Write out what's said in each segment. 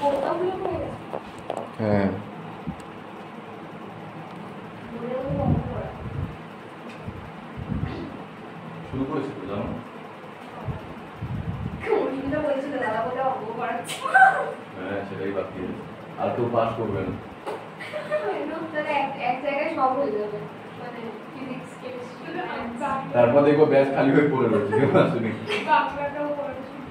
হয়ে। হ্যাঁ শুরু করেছি তো জানো? হ্যাঁ সেটাই বাকি আর কেউ পাস করবে না। হয়ে মানে তারপর দেখব ব্যাচ খালি হয়ে পড়ে রয়েছে আসেনি বাংলাটাও পড়াশোনা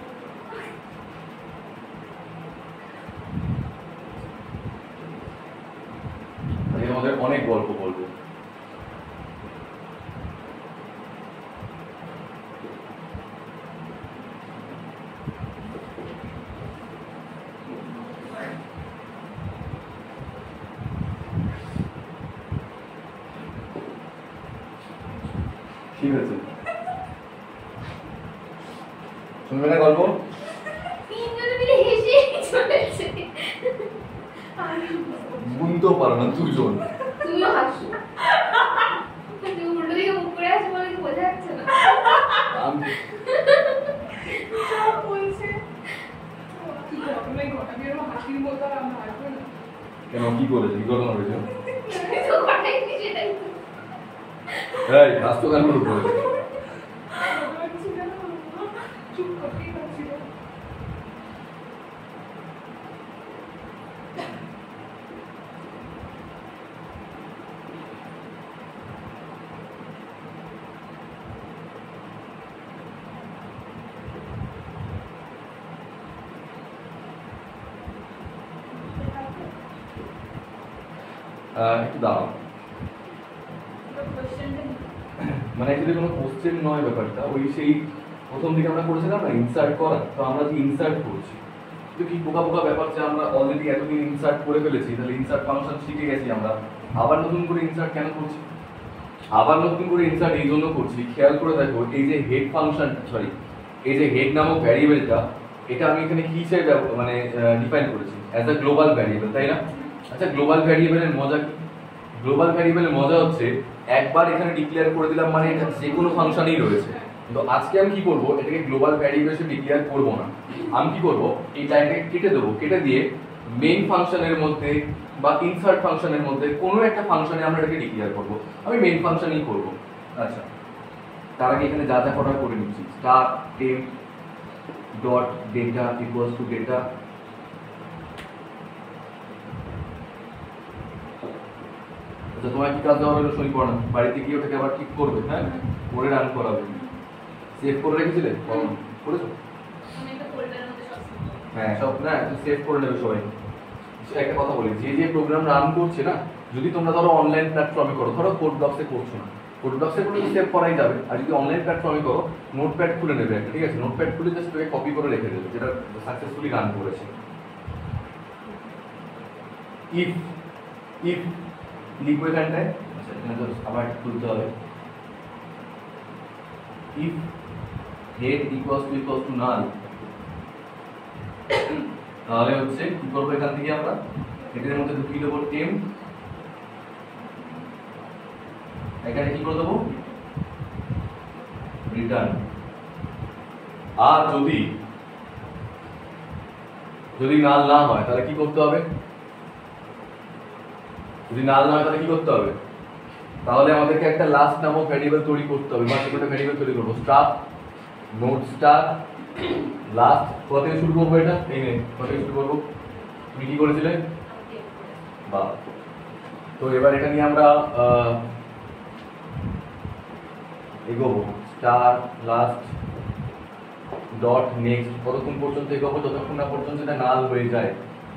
আজকে আমাদের অনেক গল্প বলব ঠিক আছে শুনবে না গল্প তিনজনে মিলে হেসে চলেছে আমি বুনতেও পারো না দুজন তুমিও হাসো তুমি উল্টো দিকে মুখ করে আসো বলে কি বোঝা যাচ্ছে না আমি বলছে কি ঘটনায় ঘটাবি এরকম হাসির মতো আর আমরা হাসবো না কেন কি করেছে কি ঘটনা হয়েছে আমি তো কটাইনি সেটাই তো। এই হাসতো কেন করেছে পারছিল না, চুপ করতেই পারছিল না। আহ, একটু দাঁড়াও। মানে অ্যাকচুয়ালি কোনো কোশ্চেন নয় ব্যাপারটা। ওই সেই প্রথম দিকে আমরা করেছিলাম না ইনসার্ট করা। তো আমরা যে ইনসার্ট করছি? কিন্তু কি বোকা বোকা ব্যাপার যে আমরা অলরেডি এতদিন ইনসার্ট করে ফেলেছি তাহলে ইনসার্ট ফাংশন শিখে গেছি আমরা। আবার নতুন করে ইনসার্ট কেন করছি? আবার নতুন করে ইনসার্ট এই জন্য করছি। খেয়াল করে দেখো এই যে হেড ফাংশন সরি এই যে হেড নামক ভ্যারিয়েবলটা এটা আমি এখানে কি হিসেবে মানে ডিফাইন করেছি অ্যাজ আ গ্লোবাল ভ্যারিয়েবল তাই না? আচ্ছা গ্লোবাল ভ্যারিয়েবলের মজা গ্লোবাল ভ্যারিয়েবলের মজা হচ্ছে, একবার এখানে ডিক্লেয়ার করে দিলাম মানে এটা যে কোনো ফাংশনেই রয়েছে। কিন্তু আজকে আমি কি করব? এটাকে গ্লোবাল ভ্যারিয়েবল হিসেবে ডিক্লেয়ার করব না। আমি কি করব? এই লাইনটাকে কেটে দেবো। কেটে দিয়ে মেইন ফাংশনের মধ্যে বা ইনসার্ট ফাংশনের মধ্যে কোনো একটা ফাংশনে আমরা এটাকে ডিক্লেয়ার করব। আমি মেইন ফাংশনই করব। আচ্ছা তার আগে এখানে যা যা করার করে নিচ্ছি। Star temp dot data equals to data আচ্ছা তোমার কি কাজ দেওয়া হলো সই পড়ানো বাড়িতে গিয়ে ওটাকে আবার ঠিক করবে হ্যাঁ? করে রান করাবে। সেভ করে রেখেছিলে? করো। করেছ? হ্যাঁ সব, না সেভ করে নেবে সবাই। একটা কথা যে যে প্রোগ্রাম রান করছে না, যদি তোমরা ধরো অনলাইন প্ল্যাটফর্মে করো, ধরো কোড ব্লকসে করছ না কোড ব্লকসে করলে সেভ করাই যাবে। আর যদি অনলাইন প্ল্যাটফর্মে করো নোটপ্যাড খুলে নেবে ঠিক আছে? নোটপ্যাড খুলে জাস্ট তোকে কপি করে রেখে দেবে, যেটা সাকসেসফুলি রান করেছে। ইফ ইফ লিখব এখানটায়। আচ্ছা এখানে তো আবার খুলতে হবে। If head equals to equals to null তাহলে হচ্ছে কি করব এখান থেকে আমরা? এটার মধ্যে ঢুকিয়ে দেবো টেম এখানে কি করে দেবো? রিটার্ন আর যদি যদি নাল না হয়, তাহলে কি করতে হবে? যদি নাল না হয় তাহলে কি করতে হবে? তাহলে আমাদেরকে একটা লাস্ট নামক ভ্যারিয়েবল তৈরি করতে হবে। বা একটা ভ্যারিয়েবল তৈরি করব। স্টার নোট স্টার লাস্ট থেকে শুরু করব এটা? এই নে থেকে শুরু করব? তুমি কি করেছিলে? বা, তো এবার এটা নিয়ে আমরা এগোবো। স্টার লাস্ট ডট নেক্সট কতক্ষণ পর্যন্ত এগোবো, যতক্ষণ না পর্যন্ত এটা নাল হয়ে যায়।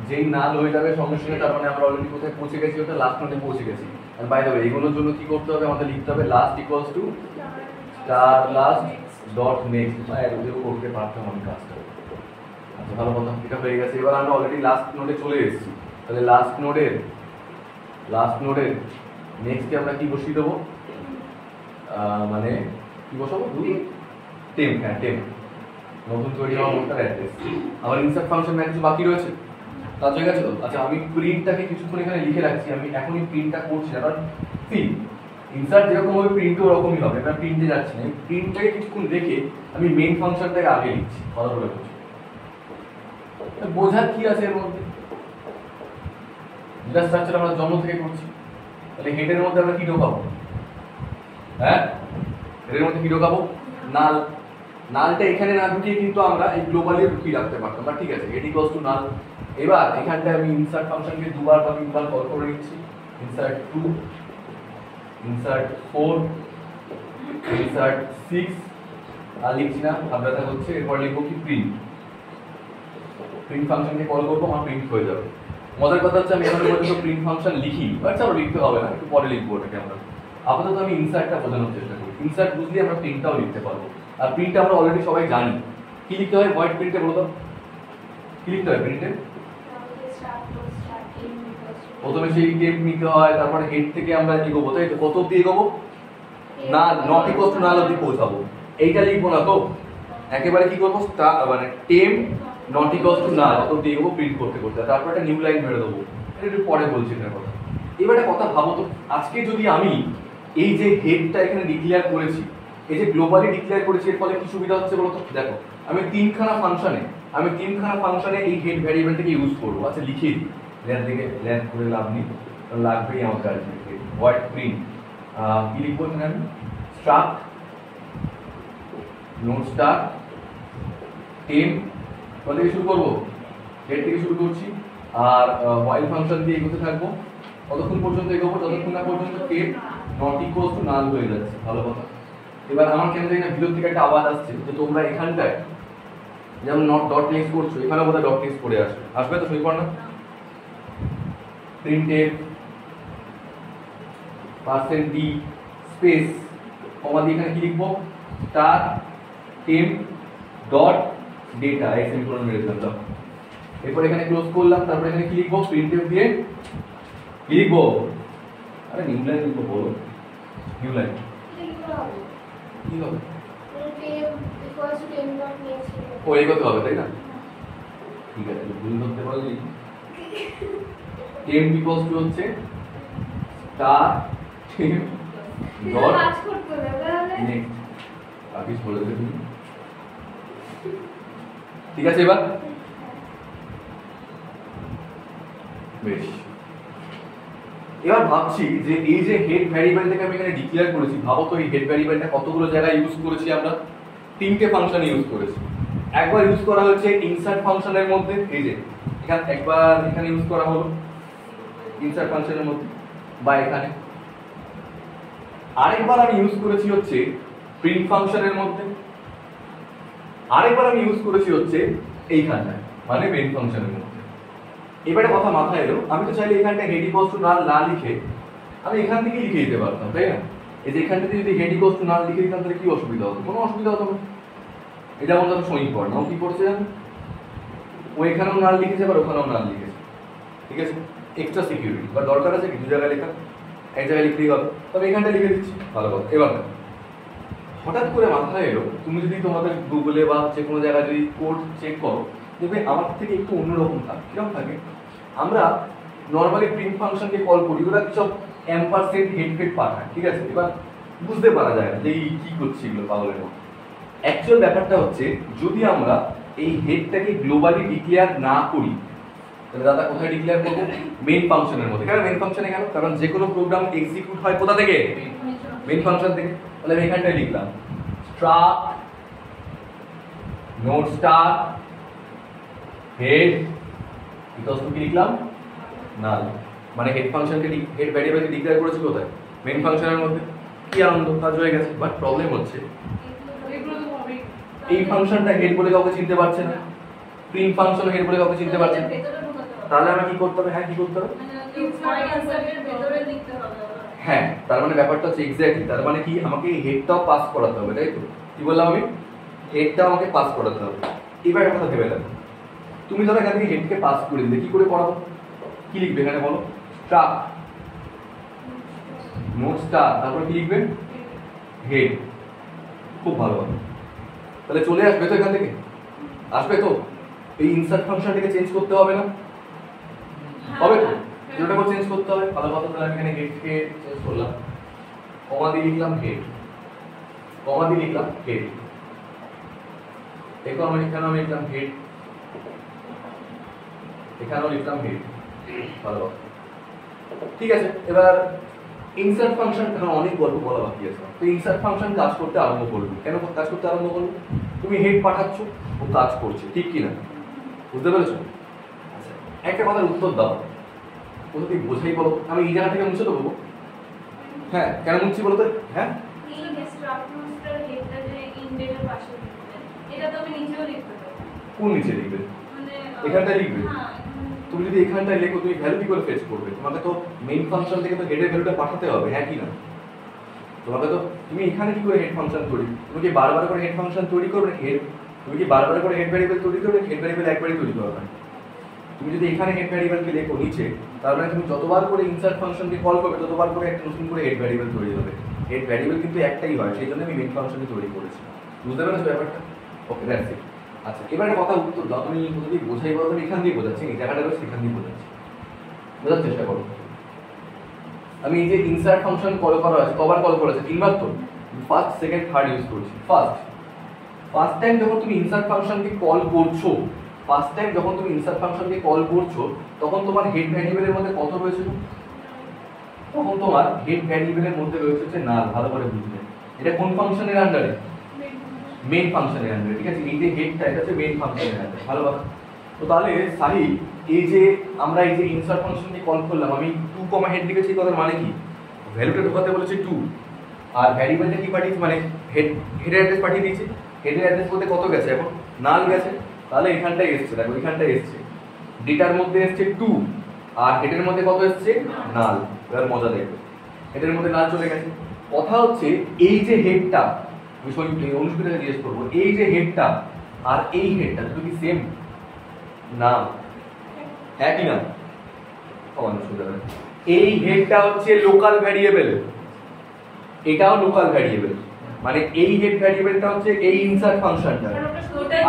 যেই নাল হয়ে যাবে সঙ্গে সঙ্গে তার মানে আমরা অলরেডি কোথায় পৌঁছে গেছি, ওটা লাস্ট নোটে পৌঁছে গেছি। আর বাই দ্য এগুলোর জন্য কি করতে হবে? আমাদের লিখতে হবে last equals to star last dot next বা এরও করতে পারতাম আমি কাজটা। আচ্ছা ভালো কথা, এটা হয়ে গেছে। এবার আমরা অলরেডি লাস্ট নোডে চলে এসেছি। তাহলে লাস্ট নোডের লাস্ট নোডের নেক্সটে আমরা কি বসিয়ে দেবো? মানে কি বসাবো? দুই? টেম হ্যাঁ টেম নতুন তৈরি হওয়া নোটটার অ্যাড্রেস আমার ইনসার্ট ফাংশন কিছু বাকি রয়েছে? কাজ হয়ে গেছে তো? আচ্ছা আমি প্রিন্টটাকে কিছুক্ষণ এখানে লিখে রাখছি, আমি এখনই প্রিন্টটা করছি না কারণ সি ইনসার্ট যেরকম হবে প্রিন্টও ওরকমই হবে, এবার প্রিন্টে যাচ্ছি না প্রিন্টটাকে কিছুক্ষণ রেখে আমি মেইন ফাংশনটাকে আগে লিখছি, কথা বলে বলছি। বোঝার কি আছে এর মধ্যে? যেটা স্ট্রাকচার আমরা জন্ম থেকে করছি, তাহলে হেডের মধ্যে আমরা কি ঢোকাবো? হ্যাঁ? হেডের মধ্যে কি ঢোকাবো? নাল নালটা এখানে না ঢুকিয়ে কিন্তু আমরা এই গ্লোবালি ঢুকিয়ে রাখতে পারতাম ঠিক আছে এটি ইকুয়ালস টু নাল এবার এখানটায় আমি ইনসার্ট ফাংশনকে দুবার বা তিনবার কল করে নিচ্ছি। Insert two insert four insert six আর লিখছি না আপনারা হচ্ছে, এরপর লিখব কি প্রিন্ট প্রিন্ট ফাংশনকে কল করব, আমার প্রিন্ট হয়ে যাবে। মজার কথা হচ্ছে আমি এখানে পর্যন্ত প্রিন্ট ফাংশন লিখি বাট চলো লিখতে হবে না, একটু পরে লিখব ওটাকে আমরা। আপাতত আমি ইনসার্টটা বোঝানোর চেষ্টা করি। ইনসার্ট বুঝলে আমরা প্রিন্টটাও লিখতে পারব। আর প্রিন্টটা আমরা অলরেডি সবাই জানি। কি লিখতে হয়? হোয়াইট প্রিন্টে বলো তো কি লিখতে হয় প্রিন্টে প্রথমে সেই টেপ নিতে হয়, তারপরে হেড থেকে আমরা এগোবো। তাই কত অব্দি এগোবো? না নট ইকুয়াল টু নাল অব্দি পৌঁছাবো। এইটা লিখব না তো? একেবারে কি করব? মানে টেম নট ইকুয়াল টু নাল অত অব্দি এগোবো? প্রিন্ট করতে করতে। তারপর একটা নিউ লাইন মেরে দেবো। এটা একটু পরে বলছি এটার কথা। এবার কথা ভাবো তো। আজকে যদি আমি এই যে হেডটা এখানে ডিক্লেয়ার করেছি এই যে গ্লোবালি ডিক্লেয়ার করেছি, এর ফলে কি সুবিধা হচ্ছে বলো তো দেখো, আমি তিনখানা ফাংশনে আমি তিনখানা ফাংশনে এই হেড ভ্যারিয়েবলটাকে ইউজ করব। আচ্ছা লিখে দিই। ল্যান থেকে ল্যান করে লাভ নেই। লাগবেই আমার কাছে হোয়াইট প্রিন্ট কি লিখব এখানে আমি? স্ট্রাক নোট স্টার টেন থেকে শুরু করব? হেড থেকে শুরু করছি। আর হোয়াইল ফাংশন দিয়ে এগোতে থাকব। কতক্ষণ পর্যন্ত এগোবো? ততক্ষণ না পর্যন্ত temp not equal to null হয়ে যাচ্ছে। ভালো কথা। এবার আমার কেন জানি না ভিতর থেকে একটা আওয়াজ আসছে যে তোমরা এখানটায় যেমন নট ডট টেক্সট করছ এখানে বোধহয় ডট টেক্সট করে আসবে আসবে তো সই না printf percent d space comma দিয়ে এখানে কি লিখব? স্টার টেম ডট ডেটা এই সেমিকোলন মেরে দাও। এরপর এখানে ক্লোজ করলাম, তারপর এখানে কি লিখব? প্রিন্টেড দিয়ে কি লিখব? আরে নিউ লাইন লিখব, বলো। নিউ লাইন কি হবে? ও এগোতে হবে তাই না? ঠিক আছে ভুল ধরতে পারলি। টেম ইকুয়ালস টু হচ্ছে টেম ডট নেক্সট আর কিছু বলে দেবে তুমি। ঠিক আছে এবার? বেশ। এবার ভাবছি যে এই যে হেড ভ্যারিয়েবলটাকে আমি এখানে ডিক্লেয়ার করেছি, ভাবো তো এই হেড ভ্যারিয়েবলটা কতগুলো জায়গায় ইউজ করেছি আমরা? তিনটে ফাংশনে ইউজ করেছি। একবার ইউজ করা হয়েছে ইনসার্ট ফাংশনের মধ্যে, এই যে, এখানে, একবার এখানে ইউজ করা হলো ইনসার্ট ফাংশনের মধ্যে, বা এখানে। আরেকবার আমি ইউজ করেছি হচ্ছে প্রিন্ট ফাংশনের মধ্যে। আরেকবার আমি ইউজ করেছি হচ্ছে এইখানটায় মানে মেন ফাংশনের মধ্যে। এবারে কথা মাথায় এলো। আমি তো চাইলে এখানটা হেড ইকোয়াস টু নাল না লিখে আমি এখান থেকেই লিখে দিতে পারতাম, তাই না? এই যে এখানটাতে যদি হেড ইকোয়াস টু নাল লিখে দিতাম, তাহলে কি অসুবিধা হতো? কোনো অসুবিধা হতো না। এটা যেমন ধরো না ও কি করছে জানো ও এখানেও নাল লিখেছে, আবার ওখানেও নাল লিখেছে। ঠিক আছে? এক্সট্রা সিকিউরিটি বা দরকার আছে কি দু জায়গায় লেখা এক জায়গায় লিখলেই হবে। তবে এখানটা লিখে দিচ্ছি। ভালো কথা। এবার হঠাৎ করে মাথায় এলো, তুমি যদি তোমাদের গুগলে বা যে কোনো জায়গায় যদি কোড চেক করো, দেখবে আমার থেকে একটু অন্যরকম থাকে। কীরকম থাকে? আমরা নর্মালি প্রিন্ট ফাংশনকে কল করি, ওরা সব অ্যাম্পারসেন্ট হেড ফেড পাঠায়, ঠিক আছে? এবার বুঝতে পারা যায় না যে এই কী করছে এগুলো পাগলের মতো। অ্যাকচুয়াল ব্যাপারটা হচ্ছে, যদি আমরা এই হেডটাকে গ্লোবালি ডিক্লেয়ার না করি, তাহলে দাদা কোথায় ডিক্লেয়ার করব? মেন ফাংশনের মধ্যে। কেন মেন ফাংশনে কেন? কারণ যে কোনো প্রোগ্রাম এক্সিকিউট হয় কোথা থেকে? মেন ফাংশন থেকে। তাহলে আমি এখানটায় লিখলাম struct node star head equals to কি লিখলাম? নাল মানে হেড ফাংশনকে হেড ভ্যারিয়েবলকে ডিক্লেয়ার করেছি কোথায়? মেন ফাংশনের মধ্যে। কি আনন্দ, কাজ হয়ে গেছে। বাট প্রবলেম হচ্ছে, এই ফাংশনটা হেড বলে কাউকে চিনতে পারছে না। প্রিন্ট ফাংশন হেড বলে কাউকে চিনতে পারছে না। তাহলে আমি কি করতে হবে? হ্যাঁ কি করতে হবে? হ্যাঁ তার মানে ব্যাপারটা হচ্ছে এক্স্যাক্টলি তার মানে কি? আমাকে হেডটাও পাস করাতে হবে, তাই তো? কি বললাম আমি? হেডটাও আমাকে পাস করাতে হবে। এবার একটা কথা ভেবে দেখো। তুমি ধরো এখান থেকে হেডকে পাস করে দিলে কি করে পড়াবো কি লিখবে এখানে বলো? স্টার নোট স্টার তারপর কি লিখবে? হেড খুব ভালো হবে। তাহলে চলে আসবে তো এখান থেকে? আসবে তো? এই ইনসার্ট ফাংশনটাকে চেঞ্জ করতে হবে না? হবে তো? যেটা করে চেঞ্জ করতে হবে। ভালো কথা তাহলে আমি এখানে হেডকে চেঞ্জ করলাম। কমা দিয়ে লিখলাম হেড কমা দিয়ে লিখলাম হেড দেখো আমি এখানে আমি লিখলাম হেড এখানেও লিখলাম হেড ভালো। ঠিক আছে এবার ইনসার্ট ফাংশন এখন অনেক গল্প বলা বাকি আছে। তো ইনসার্ট ফাংশন কাজ করতে আরম্ভ করবে কেন কাজ করতে আরম্ভ করবে তুমি হেড পাঠাচ্ছ ও কাজ করছে ঠিক কি না বুঝতে পেরেছ? আচ্ছা একটা কথার উত্তর দাও। ও যদি বোঝাই বলো। আমি এই জায়গা থেকে মুছে দেবো হ্যাঁ কেন মুছছি বলো তো? হ্যাঁ? কোন নিচে লিখবে? মানে আহ, এখানটায় লিখবে? তুমি যদি এখানটায় লেখো, তুমি ভ্যালু কি করে ফেচ করবে? তোমাকে তো মেইন ফাংশন থেকে তো হেডের ভ্যালুটা পাঠাতে হবে হ্যাঁ কি না? তোমাকে তো তুমি এখানে কি করে হেড ফাংশন তৈরি? তুমি কি বারবার করে হেড ফাংশন তৈরি করবে? হেড তুমি কি বারবার করে হেড ভ্যারিয়েবল তৈরি করবে? হেড ভ্যারিয়েবল একবারই তৈরি করবে। তুমি যদি এখানে হেড ভ্যারিয়েবলকে লেখো নিচে মানে তুমি যতবার করে ইনসার্ট ফাংশনকে কল করবে, ততবার করে একটা নতুন করে হেড ভ্যারিয়েবল তৈরি হবে। হেড ভ্যারিয়েবল কিন্তু একটাই হয়, সেই জন্য আমি মেইন ফাংশনকে তৈরি করেছি। বুঝতে পেরেছ ব্যাপারটা? ওকে দ্যাটস ইট আচ্ছা এবার একটা কথা উত্তর দাও। তুমি যদি বোঝাই বলো, তুমি এখান দিয়ে বোঝাচ্ছি, এই জায়গাটা রয়েছে এখান দিয়ে বোঝাচ্ছি। বোঝার চেষ্টা করো। আমি এই যে ইনসার্ট ফাংশন কল করা আছে, কবার কল করা আছে তিনবার তো। ফার্স্ট সেকেন্ড থার্ড ইউজ করছি। ফার্স্ট ফার্স্ট টাইম যখন তুমি ইনসার্ট ফাংশনকে কল করছ ফার্স্ট টাইম যখন তুমি ইনসার্ট ফাংশনকে কল করছ, তখন তোমার হেড ভ্যারিয়েবলের মধ্যে কত রয়েছিল তখন তোমার হেড ভ্যারিয়েবলের মধ্যে রয়েছে হচ্ছে নাল ভালো করে বুঝবে। এটা কোন ফাংশনের আন্ডারে মেইন ফাংশনের আন্ডারে ঠিক আছে? এই যে হেডটা এটা হচ্ছে মেইন ফাংশনের আন্ডারে ভালো কথা। তো তাহলে সাহি, এই যে আমরা এই যে ইনসার্ট ফাংশনকে কল করলাম, আমি টু কমা হেড লিখেছি কথার মানে কি? ভ্যালুটা ঢোকাতে বলেছে টু আর ভ্যারিয়েবলটা কি পাঠিয়েছি? মানে হেড হেডের অ্যাড্রেস পাঠিয়ে দিয়েছি। হেডের অ্যাড্রেস বলতে কত গেছে? এখন নাল গেছে। তাহলে এখানটায় এসছে, দেখো, এখানটায় এসছে। ডেটার মধ্যে এসছে টু আর হেডের মধ্যে কত এসছে? নাল এবার মজা দেখবে হেডের মধ্যে নাল চলে গেছে। কথা হচ্ছে, এই যে হেডটা আমি অনুষ্ঠিতকে জিজ্ঞেস করব এই যে হেডটা আর এই হেডটা দুটো কি সেম না। একই না? অনুষ্ঠিত এই হেডটা হচ্ছে লোকাল ভ্যারিয়েবল এটাও লোকাল ভ্যারিয়েবল মানে এই হেড ভ্যারিয়েবলটা হচ্ছে এই ইনসার্ট ফাংশনটা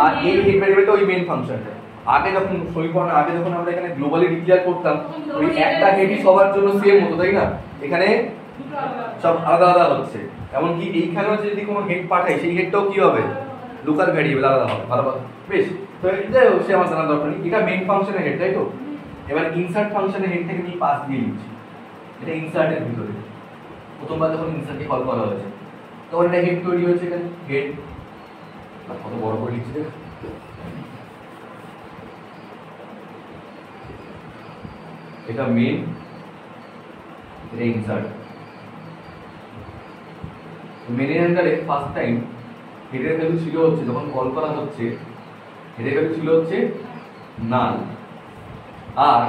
আর এই হেড ভ্যারিয়েবলটা ওই মেইন ফাংশনটা আগে যখন সমীকরণ আগে যখন আমরা এখানে গ্লোবালি ডিক্লেয়ার করতাম ওই একটা হেডই সবার জন্য সেম হতো তাই না? এখানে সব আলাদা আলাদা হচ্ছে। এমনকি এইখানেও যদি কোনো হেড পাঠাই সেই হেডটাও কি হবে? লোকাল ভ্যারিয়েবল আলাদা হবে, ভালো কথা। বেশ, তো হোক, সে আমার জানার দরকার নেই। এটা মেন ফাংশনের হেড তাই তো? এবার ইনসার্ট ফাংশনের হেড থেকে আমি পাস দিয়ে দিচ্ছি এটা ইনসার্টের ভিতরে। প্রথমবার যখন ইনসার্টকে কল করা হয়েছে, তখন এটা হেড তৈরি হয়েছে এখানে। হেড কত বড় করে লিখছি দেখ। এটা মেন এটা ইনসার্ট মেনের আন্ডারে ফার্স্ট টাইম হেডের ভ্যালু ছিল হচ্ছে, যখন কল করা হচ্ছে হেডের ভ্যালু ছিল হচ্ছে নাল আর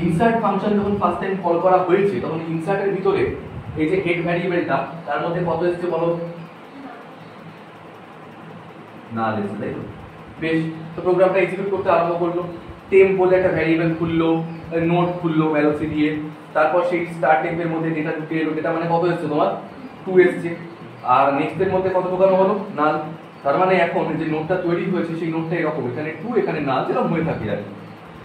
ইনসার্ট ফাংশন যখন ফার্স্ট টাইম কল করা হয়েছে, তখন ইনসার্টের ভিতরে এই যে হেড ভ্যারিয়েবলটা তার মধ্যে কত এসেছে বলো? নাল এসেছে, তাই তো? বেশ, তো প্রোগ্রামটা এক্সিকিউট করতে আরম্ভ করল। টেম বলে একটা ভ্যারিয়েবল খুললো নোট খুললো ভ্যালোসি দিয়ে তারপর সেই স্টার্ট টেম্পের মধ্যে ডেটা ঢুকে এলো। ডেটা মানে কত এসেছে তোমার? টু এসছে। আর নেক্সট এর মধ্যে কত ঢোকানো হলো নাল। তার মানে এখন যে নোটটা তৈরি হয়েছে, সেই নোটটা এরকম। এখানে টু এখানে নাল যেরকম হয়ে থাকে আর।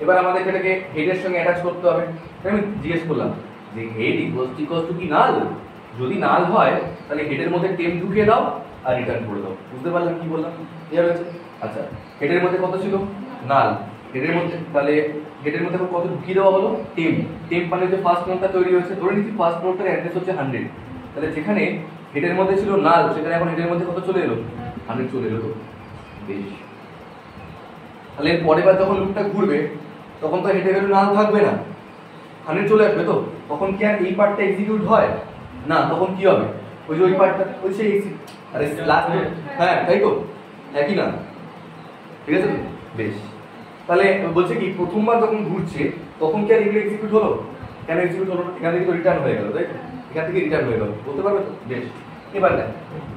এবার আমাদের এটাকে হেডের সঙ্গে অ্যাটাচ করতে হবে। আমি জিজ্ঞেস করলাম যে হেড ইকুয়ালস ইকুয়ালস টু কি নাল? যদি নাল হয়, তাহলে হেডের মধ্যে টেম ঢুকিয়ে দাও আর রিটার্ন করে দাও। বুঝতে পারলাম কি বললাম? ক্লিয়ার হয়েছে? আচ্ছা হেডের মধ্যে কত ছিল? নাল। হেডের মধ্যে, তাহলে হেডের মধ্যে কত ঢুকিয়ে দেওয়া হলো টেম টেম মানে যে ফার্স্ট নোটটা তৈরি হয়েছে, ধরে নিচ্ছি ফার্স্ট নোটটার অ্যাড্রেস হচ্ছে হান্ড্রেড তাহলে যেখানে হেডের মধ্যে ছিল নাল সেখানে এখন হেডের মধ্যে কত চলে এলো? হান্ড্রেড চলে এলো তো। বেশ। তাহলে পরের বার যখন লুপটা ঘুরবে তখন তো হেডে ভ্যালু নাল থাকবে না। হান্ড্রেড চলে আসবে তো? তখন কি আর এই পার্টটা এক্সিকিউট হয়? না তখন কি হবে? ওই যে ওই পার্টটা ওই সেই আরে লাস্ট হ্যাঁ তাই তো? একই না? ঠিক আছে তো? বেশ। তাহলে বলছে কি প্রথমবার যখন ঘুরছে তখন কি আর এগুলো এক্সিকিউট হলো? কেন এক্সিকিউট হলো না? এখান থেকে তো রিটার্ন হয়ে গেল তাই তো? এখান থেকে রিটার্ন হয়ে গেল। বলতে পারবে তো? বেশ। এবার দেখ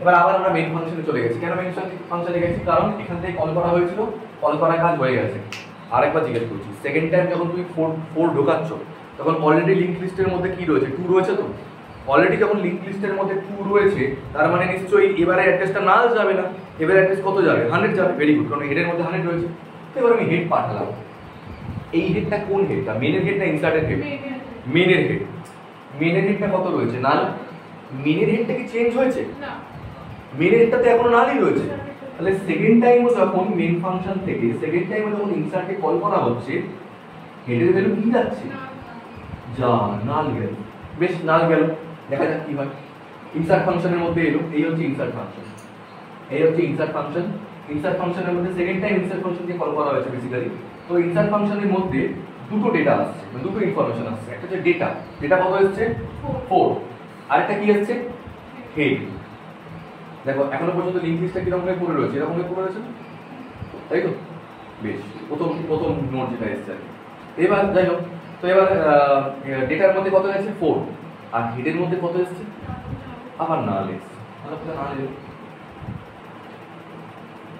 এবার আবার আমরা মেইন ফাংশনে চলে গেছি। কেন মেইন ফাংশনে গেছি? কারণ এখান থেকে কল করা হয়েছিল কল করার কাজ হয়ে গেছে। আরেকবার জিজ্ঞেস করছি। সেকেন্ড টাইম যখন তুমি ফোর ফোর ঢোকাচ্ছ তখন অলরেডি লিঙ্ক লিস্টের মধ্যে কি রয়েছে? টু রয়েছে তো? অলরেডি যখন লিঙ্ক লিস্টের মধ্যে টু রয়েছে তার মানে নিশ্চয়ই এবারে অ্যাড্রেসটা না যাবে না। এবারে অ্যাড্রেস কত যাবে? হান্ড্রেড যাবে। ভেরি গুড কারণ হেডের মধ্যে হান্ড্রেড রয়েছে। তো এবার আমি হেড পাঠালাম। এই হেডটা কোন হেডটা মেনের হেডটা ইনসার্টের হেড মেনের হেড মেনের হেডটা কত রয়েছে? নাল? মেনের হেডটা কি চেঞ্জ হয়েছে? না। মেনের হেডটাতে এখনও নালই রয়েছে। তাহলে সেকেন্ড টাইমও যখন মেন ফাংশন থেকে সেকেন্ড টাইমে যখন ইনসার্টকে কল করা হচ্ছে হেডের ভ্যালু কি যাচ্ছে? যা নাল গেল। বেশ নাল গেল। দেখা যাক কি হয়। ইনসার্ট ফাংশনের মধ্যে এলো। এই হচ্ছে ইনসার্ট ফাংশন এই হচ্ছে ইনসার্ট ফাংশন ইনসার্ট ফাংশনের মধ্যে সেকেন্ড টাইম ইনসার্ট ফাংশনকে কল করা হয়েছে বেসিক্যালি তো ইনসার্ট ফাংশনের মধ্যে দুটো ডেটা আসছে মানে দুটো ইনফরমেশন আসছে। একটা হচ্ছে ডেটা ডেটা কত এসছে? ফোর আরেকটা কি এসছে? হেড দেখো, এখনও পর্যন্ত লিঙ্ক লিস্টটা কীরকম ভাবে পড়ে রয়েছে? এরকম ভাবে পড়ে রয়েছে তাই তো? বেশ, প্রথম প্রথম নোট যেটা এসছে এবার যাই হোক, তো এবার ডেটার মধ্যে কত এসেছে? ফোর আর হেডের মধ্যে কত এসেছে? আবার না এসছে। না এলো।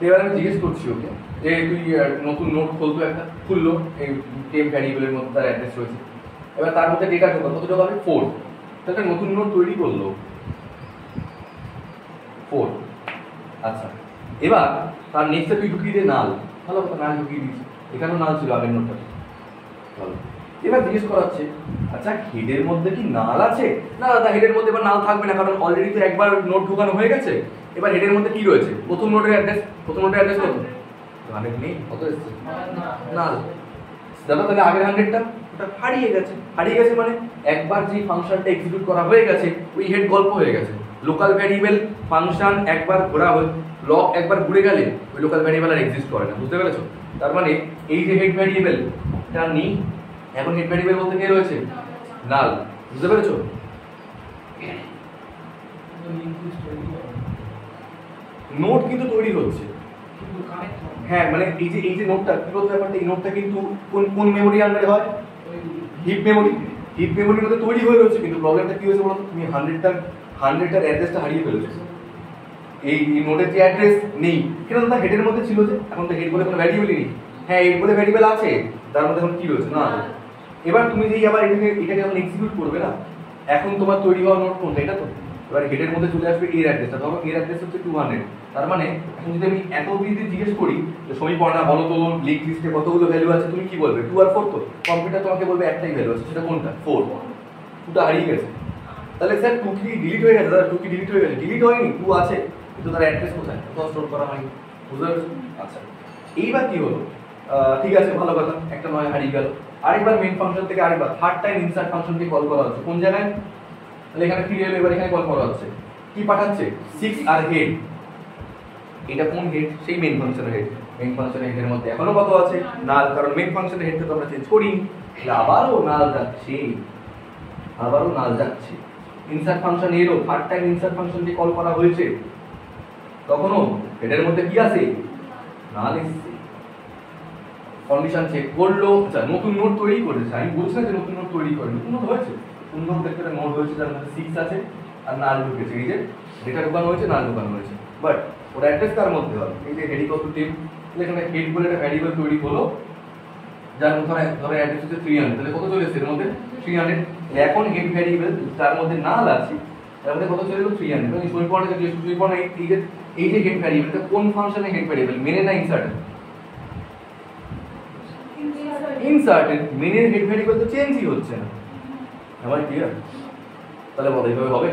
এবার আমি জিজ্ঞেস করছি ওকে যে তুই নতুন নোট খুলতো একটা, খুললো, এই টেম ভ্যারিয়েবলের মধ্যে তার অ্যাড্রেস রয়েছে। এবার তার মধ্যে ডেটা ঢোকা কত ঢোকা হবে ফোর তো নতুন নোট তৈরি করল। ফোর আচ্ছা এবার তার নেক্সটে তুই ঢুকিয়ে দিয়ে নাল ভালো কথা নাল ঢুকিয়ে দিয়েছি। এখানেও নাল ছিল আগের নোটটা। ভালো এবার জিজ্ঞেস করা হচ্ছে আচ্ছা হেডের মধ্যে কি নাল আছে? না, দাদা হেডের মধ্যে এবার নাল থাকবে না, কারণ অলরেডি তো একবার নোট ঢোকানো হয়ে গেছে। এবার হেডের মধ্যে কি রয়েছে? প্রথম নোটের অ্যাড্রেস প্রথম নোটের অ্যাড্রেস কত? হান্ড্রেড নেই। কত এসছে? নাল দাদা তাহলে আগের হান্ড্রেডটা ওটা হারিয়ে গেছে। হারিয়ে গেছে মানে? একবার যে ফাংশনটা এক্সিকিউট করা হয়ে গেছে ওই হেড গল্প হয়ে গেছে। লোকাল ভ্যারিয়েবল ফাংশন একবার ঘোরা হয়ে লক একবার ঘুরে গেলে ওই লোকাল ভ্যারিয়েবল আর এক্সিস্ট করে না। বুঝতে পেরেছ? তার মানে এই যে হেড ভ্যারিয়েবল এটা নেই এখন হেড ভ্যারিয়েবল বলতে কে রয়েছে? নাল বুঝতে পেরেছ? নোট কিন্তু তৈরি হচ্ছে। হ্যাঁ মানে এই যে এই যে নোটটা কি বলতে ব্যাপারটা? এই নোটটা কিন্তু কোন কোন মেমোরি আন্ডারে হয়? হিপ মেমোরি হিপ মেমোরির মধ্যে তৈরি হয়ে রয়েছে, কিন্তু প্রবলেমটা কি হয়েছে বলো? তুমি হান্ড্রেডটা হান্ড্রেডটার অ্যাড্রেসটা হারিয়ে ফেলেছো। এই নোটের যে অ্যাড্রেস নেই কেন তো হেডের মধ্যে ছিল যে, এখন তো হেড বলে কোনো ভ্যারিয়েবলই নেই। হ্যাঁ হেড বলে ভ্যারিয়েবল আছে, তার মধ্যে এখন কি রয়েছে? না। এবার তুমি যেই আবার এটাকে এটাকে যখন এক্সিকিউট করবে না, এখন তোমার তৈরি হওয়া নোট কোনটা? এটা তো? এবার হেডের মধ্যে চলে আসবে এর অ্যাড্রেসটা তখন এর অ্যাড্রেস হচ্ছে টু হান্ড্রেড তার মানে এখন যদি আমি এত অবধি জিজ্ঞেস করি, যে সমীকরণা বলো তো লিঙ্ক লিস্টে কতগুলো ভ্যালু আছে, তুমি কি বলবে? টু আর ফোর তো? কম্পিউটার তোমাকে বলবে একটাই ভ্যালু আছে, সেটা কোনটা? ফোর টুটা হারিয়ে গেছে। তাহলে স্যার টু কি ডিলিট হয়ে গেছে? দাদা টু কি ডিলিট হয়ে গেছে? ডিলিট হয়নি টু আছে, কিন্তু তার অ্যাড্রেস কোথায়? কোথাও স্টোর করা হয়নি। বুঝতে পেরেছ? আচ্ছা। এইবার কি হলো? ঠিক আছে, ভালো কথা, একটা নয় হারিয়ে গেল। আরেকবার মেন ফাংশন থেকে আরেকবার থার্ড টাইম ইনসার্ট ফাংশনকে কল করা হচ্ছে। কোন জায়গায়? তাহলে এখানে ফিরে এলো এবার এখানে কল করা হচ্ছে। কি পাঠাচ্ছে? সিক্স আর হেড এটা কোন হেড সেই মেন ফাংশনের হেড মেন ফাংশনের হেডের মধ্যে এখনও কত আছে? নাল কারণ মেন ফাংশনের হেডটা তো আমরা চেঞ্জ করি আবারও নাল যাচ্ছে। আবারও নাল যাচ্ছে। ইনসার্ট ফাংশন এলো থার্ড টাইম ইনসার্ট ফাংশনকে কল করা হয়েছে। তখনও হেডের মধ্যে কি আছে? নাল এসছে। কন্ডিশন চেক করল। আচ্ছা নতুন নোট তৈরি করেছে। আমি বলছি যে নতুন নোট তৈরি করে নতুন নোট হয়েছে। দেখতে একটা নোট হয়েছে যার মধ্যে সিক্স আছে আর নাল ঢুকেছে এই যে ডেটা ঢুকানো হয়েছে নাল ঢুকানো হয়েছে। বাট ওর অ্যাড্রেস তার মধ্যে হবে। এই যে হেডি কত টিম এখানে হেড বলে একটা ভ্যারিয়েবল তৈরি হলো যার মধ্যে ধরো ধরো অ্যাড্রেস হচ্ছে থ্রি হান্ড্রেড তাহলে কত চলে এসছে এর মধ্যে? থ্রি হান্ড্রেড এখন হেড ভ্যারিয়েবল তার মধ্যে নাল আছে তার মধ্যে কত চলে এলো? থ্রি হান্ড্রেড সমীকরণে সমীকরণে এই যে এই যে হেড ভ্যারিয়েবলটা কোন ফাংশনে হেড ভ্যারিয়েবল মেনে না ইনসার্ট ইনসার্টেড মেনের হেড ভ্যারিয়েবল তো চেঞ্জই হচ্ছে না। আমার ক্লিয়ার তাহলে বলো, এইভাবে হবে?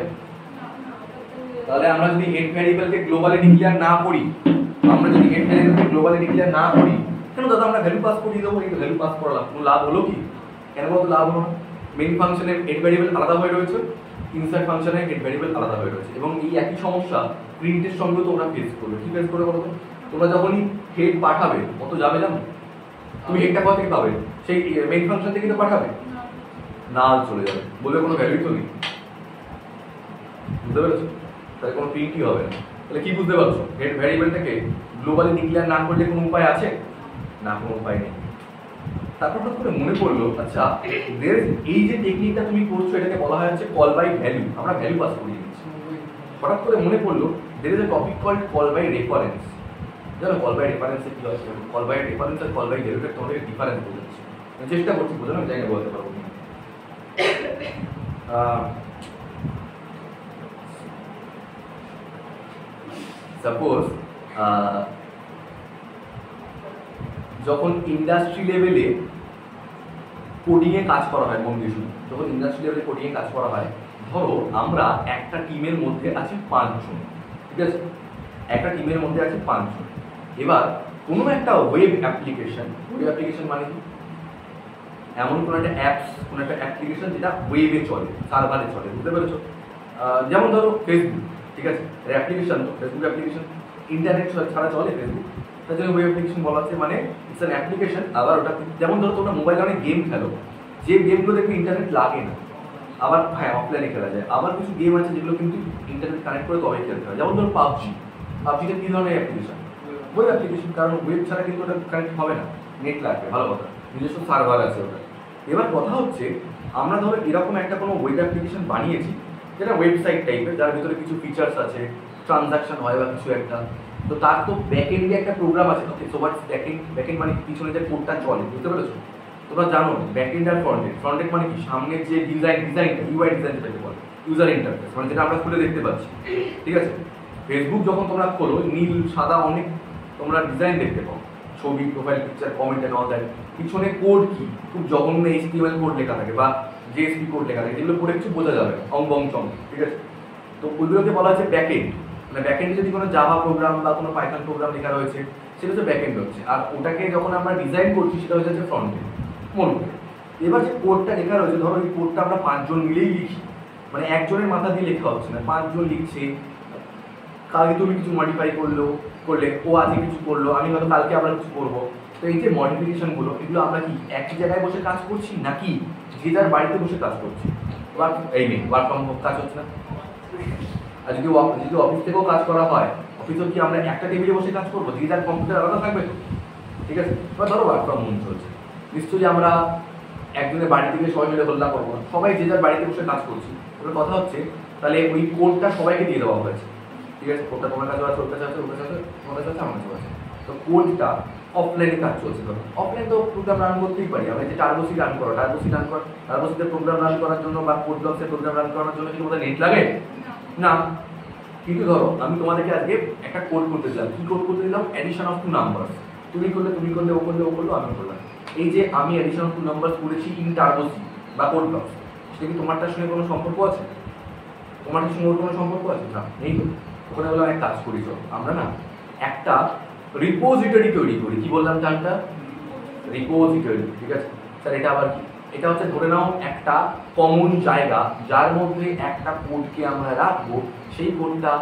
তাহলে আমরা যদি হেড ভ্যারিয়েবলকে গ্লোবালি ডিক্লেয়ার না করি, আমরা যদি হেড ভ্যারিয়েবলকে গ্লোবালি ডিক্লেয়ার না করি, কেন দাদা আমরা ভ্যালু পাস করিয়ে দেবো? কিন্তু ভ্যালু পাস করা লাভ কোনো লাভ হলো কি? কেন বলতো লাভ হলো না? মেইন ফাংশনের হেড ভ্যারিয়েবল আলাদা হয়ে রয়েছে ইনসার্ট ফাংশনের হেড ভ্যারিয়েবল আলাদা হয়ে রয়েছে এবং এই একই সমস্যা প্রিন্টের সঙ্গে তোমরা ফেস করবে। কি ফেস করবে বলো তোমরা যখনই হেড পাঠাবে, কত যাবে জানো? তুমি হেডটা কোথা থেকে পাবে? সেই মেইন ফাংশন থেকে তো পাঠাবে। না চলে যাবে। বলে কোনো ভ্যালুই তো নেই। বুঝতে পেরেছ? তাহলে কোনো প্রিন্টই হবে? না তাহলে কি বুঝতে পারছ? হেড ভ্যারিয়েবলটাকে গ্লোবালি ডিক্লেয়ার না করলে কোনো উপায় আছে? না, কোনো উপায় নেই। তারপর হঠাৎ করে মনে পড়ল আচ্ছা এই যে টেকনিকটা তুমি করছ, এটাকে বলা হয় হচ্ছে কল বাই ভ্যালু আমরা ভ্যালু পাস করিয়ে দিচ্ছি হঠাৎ করে মনে পড়ল there is a topic called call by reference জানো কল বাই রেফারেন্সে কি হয়? কল বাই রেফারেন্স আর কল বাই ভ্যালুটা তোমাদের ডিফারেন্স বোঝাচ্ছি। চেষ্টা করছি বোঝানো জায়গায় বলতে পারব সাপোজ যখন ইন্ডাস্ট্রি লেভেলে কোডিংয়ে কাজ করা হয় মন দিয়ে শুনুন। যখন ইন্ডাস্ট্রি লেভেলে কোডিংয়ে কাজ করা হয়, ধরো আমরা একটা টিমের মধ্যে আছি পাঁচজন, ঠিক আছে একটা টিমের মধ্যে আছে পাঁচজন এবার কোনো একটা ওয়েব অ্যাপ্লিকেশন ওয়েব অ্যাপ্লিকেশন মানে কি এমন কোনো একটা অ্যাপস কোনো একটা অ্যাপ্লিকেশন যেটা ওয়েবে চলে সার্ভারে চলে, বুঝতে পেরেছ? যেমন ধরো ফেসবুক ঠিক আছে? অ্যাপ্লিকেশন তো ফেসবুক অ্যাপ্লিকেশন ইন্টারনেট ছাড়া চলে ফেসবুক তার জন্য ওয়েব অ্যাপ্লিকেশন বলা হচ্ছে মানে ইটস অ্যান অ্যাপ্লিকেশন আবার ওটা যেমন ধরো তোমরা মোবাইলে অনেক গেম খেলো, যে গেমগুলো দেখবে ইন্টারনেট লাগে না। আবার হ্যাঁ অফলাইনে খেলা যায়। আবার কিছু গেম আছে যেগুলো কিন্তু ইন্টারনেট কানেক্ট করে তবেই খেলতে হয়। যেমন ধরো পাবজি। পাবজিটা কী ধরনের অ্যাপ্লিকেশন ওয়েব অ্যাপ্লিকেশন কারণ ওয়েব ছাড়া কিন্তু ওটা কানেক্ট হবে না। নেট লাগবে, ভালো কথা। নিজস্ব সার্ভার আছে ওটা। এবার কথা হচ্ছে, আমরা ধরো এরকম একটা কোনো ওয়েব অ্যাপ্লিকেশন বানিয়েছি, যেটা ওয়েবসাইট টাইপের যার ভিতরে কিছু ফিচার্স আছে ট্রানজাকশন হয় বা কিছু একটা। তো তার তো ব্যাকএন্ডে একটা প্রোগ্রাম আছে okay so what's backend backend মানে পিছনে যে কোডটা চলে, বুঝতে পেরেছ? তোমরা জানো ব্যাকএন্ড আর ফ্রন্টেন্ড ফ্রন্টেন্ড মানে কি? সামনের যে ডিজাইন ডিজাইনটা ইউআই ডিজাইন যেটাকে বলে ইউজার ইন্টারফেস মানে যেটা আমরা খুলে দেখতে পাচ্ছি। ঠিক আছে? ফেসবুক যখন তোমরা খোলো, নীল, সাদা অনেক তোমরা ডিজাইন দেখতে পাও। ছবি profile picture comment and all that পিছনে কোড কি? খুব জঘন্য এইচটিএমএল কোড লেখা থাকে বা জেএসপি কোড লেখা থাকে, যেগুলো পড়ে কিছু বোঝা যাবে, অং বং চং, ঠিক আছে? তো ওইগুলোকে বলা হচ্ছে ব্যাকএন্ড মানে ব্যাকএন্ডে যদি কোনো জাভা প্রোগ্রাম বা কোনো পাইথন প্রোগ্রাম লেখা রয়েছে, সেটা হচ্ছে ব্যাকএন্ড হচ্ছে। আর ওটাকে যখন আমরা ডিজাইন করছি, সেটা হচ্ছে ফ্রন্ট এন্ড করে এবার যে কোডটা লেখা রয়েছে, ধরো এই কোডটা আমরা পাঁচজন মিলেই লিখি মানে একজনের মাথা দিয়ে লেখা হচ্ছে না, পাঁচজন লিখছে, কালকে তুমি কিছু মডিফাই করল করলে, ও আজকে কিছু করল, আমি হয়তো কালকে আবার কিছু করব। তো এই যে মডিফিকেশনগুলো এগুলো আমরা কি একই জায়গায় বসে কাজ করছি নাকি যে যার বাড়িতে বসে কাজ করছি? ওয়ার্ক এই নেই ওয়ার্ক ফ্রম হোম কাজ হচ্ছে না? আর যদি যদি অফিস থেকেও কাজ করা হয় অফিসেও কি আমরা একটা টেবিলে বসে কাজ করব? যে যার কম্পিউটার আলাদা থাকবে তো। ঠিক আছে? এবার ধরো ওয়ার্ক ফ্রম হোম চলছে। নিশ্চয়ই আমরা একজনের বাড়ি থেকে সবাই মিলে হল্লা করব সবাই যে যার বাড়িতে বসে কাজ করছি। ওটার কথা হচ্ছে, তাহলে ওই কোডটা সবাইকে দিয়ে দেওয়া হয়েছে। ঠিক আছে? কোডটা তোমার কাছে আছে ওর কাছে আছে ওর কাছে আছে তোমার কাছে আছে আমার কাছে আছে। তো কোডটা অফলাইনে কাজ চলছে ধরো অফলাইন তো প্রোগ্রাম রান করতেই পারি। আমরা যে টার্বোসি রান করো টার্বোসি রান কর টার্বোসিতে প্রোগ্রাম রান করার জন্য বা কোড ব্লকসে প্রোগ্রাম রান করার জন্য কি তোমাদের নেট লাগে? না। কিন্তু ধরো আমি তোমাদেরকে আজকে একটা কোড করতে দিলাম। কি কোড করতে দিলাম? অ্যাডিশন অফ টু নাম্বার তুমি করলে তুমি করলে ও করলে ও করল আমি করলাম। এই যে আমি অ্যাডিশন অফ টু নাম্বার করেছি ইন টার্বোসি বা কোড ব্লকস সেটা কি তোমারটার সঙ্গে কোনো সম্পর্ক আছে? তোমার সঙ্গে ওর কোনো সম্পর্ক আছে? না নেই তো। ওখানে বললাম এক কাজ করি চলো আমরা না একটা রিপোজিটরি তৈরি করি। কি বললাম টার্মটা রিপোজিটরি ঠিক আছে? স্যার, এটা আবার কি? এটা হচ্ছে ধরে নাও একটা কমন জায়গা, যার মধ্যে একটা কোডকে আমরা রাখব। সেই কোডটা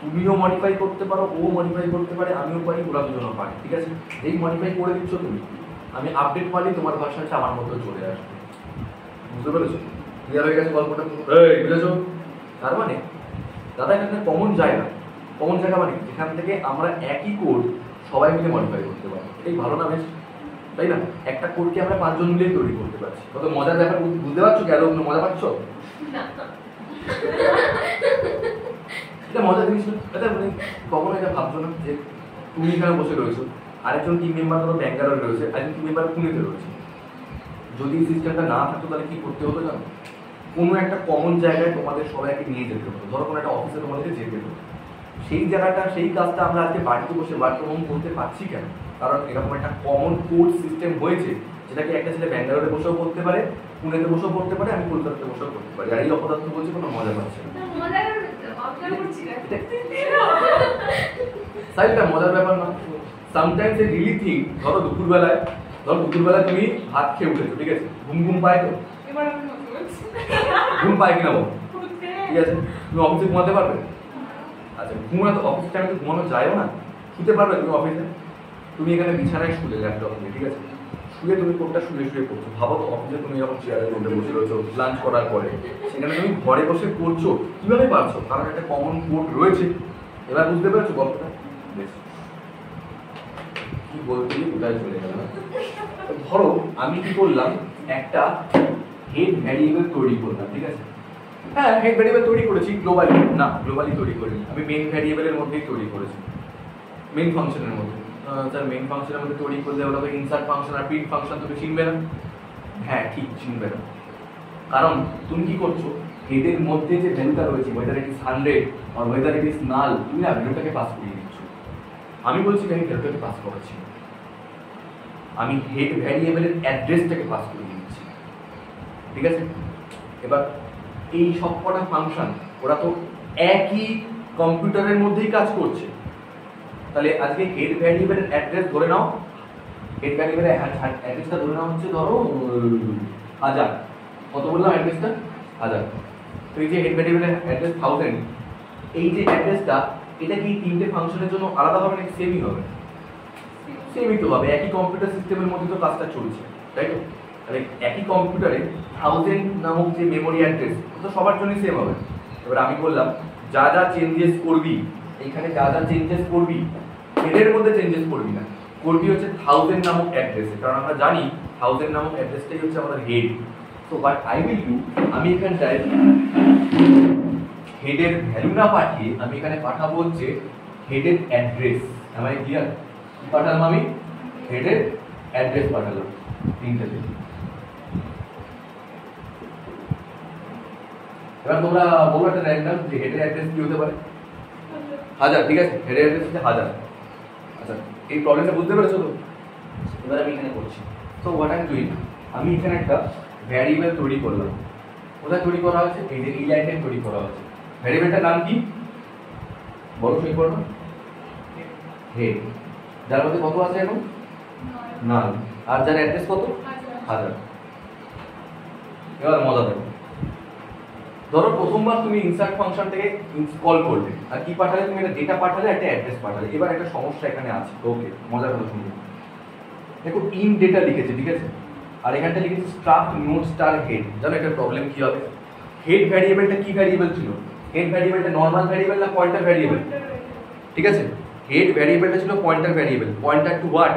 তুমিও মডিফাই করতে পারো, ও মডিফাই করতে পারে, আমিও পারি ওরা দুজনও পারি, ঠিক আছে? এই মডিফাই করে দিচ্ছ তুমি। আমি আপডেট পারলে তোমার ভাষাটা আমার মতো চলে আসবে। বুঝতে পেরেছ? ক্লিয়ার হয়ে গেছে গল্পটা? বুঝেছ? তার মানে দাদা এখানে কমন জায়গা। কমন জায়গা মানে? যেখান থেকে আমরা একই কোড সবাই মিলে মডিফাই করতে পারি। এই ভালো না বেশ? তাই না? একটা কোডকে আমরা পাঁচজন মিলে তৈরি করতে পারছি। কত মজার ব্যাপার বুঝতে পারছ আরও মজা পাচ্ছ? এটা মজার জিনিস এটা মানে কখনো এটা ভাবছ না যে তুমি এখানে বসে রয়েছো আরেকজন টিম মেম্বার ধরো ব্যাঙ্গালোরে রয়েছে আরেকজন টিম মেম্বার পুনেতে রয়েছে। যদি এই সিস্টেমটা না থাকতো তাহলে কি করতে হতো জানো? কোনো একটা কমন জায়গায় তোমাদের সবাইকে নিয়ে যেতে হতো ধরো কোনো একটা অফিসে তোমাদেরকে যেতে হতো সেই জায়গাটা সেই কাজটা আমরা আজকে বাড়িতে বসে ওয়ার্ক ফ্রম হোম করতে পারছি কেন? কারণ এরকম একটা কমন কোড সিস্টেম হয়েছে যেটাকে একটা ছেলে ব্যাঙ্গালোরে বসেও করতে পারে পুনেতে বসেও করতে পারে আমি কলকাতাতে বসেও করতে পারি। আর এই অপদার্থ বলছে কোনো মজা পাচ্ছে না। সাইডটা মজার ব্যাপার না। সামটাইমস এ রিলি থিং ধরো দুপুরবেলায় ধরো দুপুরবেলায় তুমি ভাত খেয়ে উঠেছো ঠিক আছে? ঘুম ঘুম পায় তো? এবার ঘুম পায় কিনা বলো? ঠিক আছে তুমি অফিসে ঘুমাতে পারবে? আচ্ছা ঘুমানো তো অফিস টাইমে তো ঘুমানো যায়ও না। শুতে পারবে তুমি অফিসে তুমি এখানে বিছানায় শুলে ল্যাপটপ নিয়ে ঠিক আছে? শুয়ে তুমি কোনটা শুয়ে শুয়ে করছ ভাবো তো অফিসে তুমি যখন চেয়ারে উঠে বসে রয়েছো লাঞ্চ করার পরে। সেখানে তুমি ঘরে বসে করছ কীভাবে পারছ? কারণ একটা কমন কোড রয়েছে। এবার বুঝতে পেরেছ গল্পটা? বেশ। কি বলতে কোথায় চলে গেল তো ধরো আমি কি করলাম? একটা হেড ভ্যারিয়েবল তৈরি করলাম ঠিক আছে হ্যাঁ হেড ভ্যারিয়েবল তৈরি করেছি গ্লোবালি না গ্লোবালি তৈরি করিনি। আমি মেন ভ্যারিয়েবলের মধ্যেই তৈরি করেছি। মেন ফাংশনের মধ্যে। স্যার মেন ফাংশনের মধ্যে তৈরি করলে ওটা তো ইনসার্ট ফাংশন আর প্রিন্ট ফাংশন তুমি চিনবে না? হ্যাঁ ঠিক চিনবে না। কারণ তুমি কি করছ হেডের মধ্যে যে ভ্যালুটা রয়েছে ওয়েদার ইট ইস হান্ড্রেড আর ওয়েদার ইট ইস নাল তুমি না ভ্যালুটাকে পাস করিয়ে দিচ্ছ। আমি বলছি আমি ভ্যালুটাকে পাস করাচ্ছি আমি হেড ভ্যারিয়েবলের অ্যাড্রেসটাকে পাস করে দিচ্ছি ঠিক আছে? এবার এই সবকটা ফাংশন ওরা তো একই কম্পিউটারের মধ্যেই কাজ করছে। তাহলে আজকে হেড ভ্যারিয়েবলের অ্যাড্রেস ধরে নাও। হেড ভ্যারিয়েবলে অ্যাড্রেসটা ধরে নাও হচ্ছে ধরো হাজার। কত বললাম অ্যাড্রেসটা হাজার। তো এই যে হেড ভ্যারিয়েবলের অ্যাড্রেস থাউজেন্ড এই যে অ্যাড্রেসটা এটা কি তিনটে ফাংশনের জন্য আলাদা হবে নাকি সেমই হবে? সেমই তো হবে একই কম্পিউটার সিস্টেমের মধ্যে তো কাজটা চলছে তাই তো? তাহলে একই কম্পিউটারে থাউজেন্ড নামক যে মেমোরি অ্যাড্রেস তো সবার জন্যই সেম হবে। এবার আমি বললাম, যা যা চেঞ্জেস করবি এইখানে যা যা চেঞ্জেস করবি হেডের মধ্যে চেঞ্জেস করবি না। করবি হচ্ছে থাউজেন্ড নামক অ্যাড্রেসে কারণ আমরা জানি থাউজেন্ড নামক অ্যাড্রেসটাই হচ্ছে আমাদের head so but I will do আমি এখানটায় হেডের ভ্যালু না পাঠিয়ে আমি এখানে পাঠাবো হচ্ছে হেডের অ্যাড্রেস আমার ক্লিয়ার পাঠালাম আমি? হেডের অ্যাড্রেস পাঠালাম। তিনটেতে। এবার তোমরা বলো একটা র্যান্ডাম যে হেডের অ্যাড্রেস কি হতে পারে? হাজার ঠিক আছে? হেডের অ্যাড্রেস হচ্ছে হাজার। আচ্ছা এই প্রবলেমটা বুঝতে পেরেছ তো? এবার আমি এখানে করছি। তো হোয়াট আই ডুইং আমি এখানে একটা ভ্যারিয়েবল তৈরি করলাম। কোথায় তৈরি করা হয়েছে? এই যে এই লাইনে তৈরি করা হয়েছে। ভ্যারিয়েবলটার নাম কি? বলো সই করো। হেড যার মধ্যে কত আছে এখন? নাল আর যার অ্যাড্রেস কত? হাজার। এবার মজা দেখো। ধরো প্রথমবার তুমি ইনসার্ট ফাংশন থেকে কল করলে, আর কি পাঠালে? তুমি একটা ডেটা পাঠালে, একটা অ্যাড্রেস পাঠালে। এবার একটা সমস্যা এখানে আছে। ওকে মজার কথা শুনবে দেখো ইন ডেটা লিখেছে, ঠিক আছে? আর এখানটা লিখেছে স্টাফ নোট স্টার হেড জানো একটা প্রবলেম কি হবে? হেড ভ্যারিয়েবলটা কি ভ্যারিয়েবল ছিল? হেড ভ্যারিয়েবলটা নর্মাল ভ্যারিয়েবল না পয়েন্টার ভ্যারিয়েবল ঠিক আছে? হেড ভ্যারিয়েবলটা ছিল pointer variable pointer to what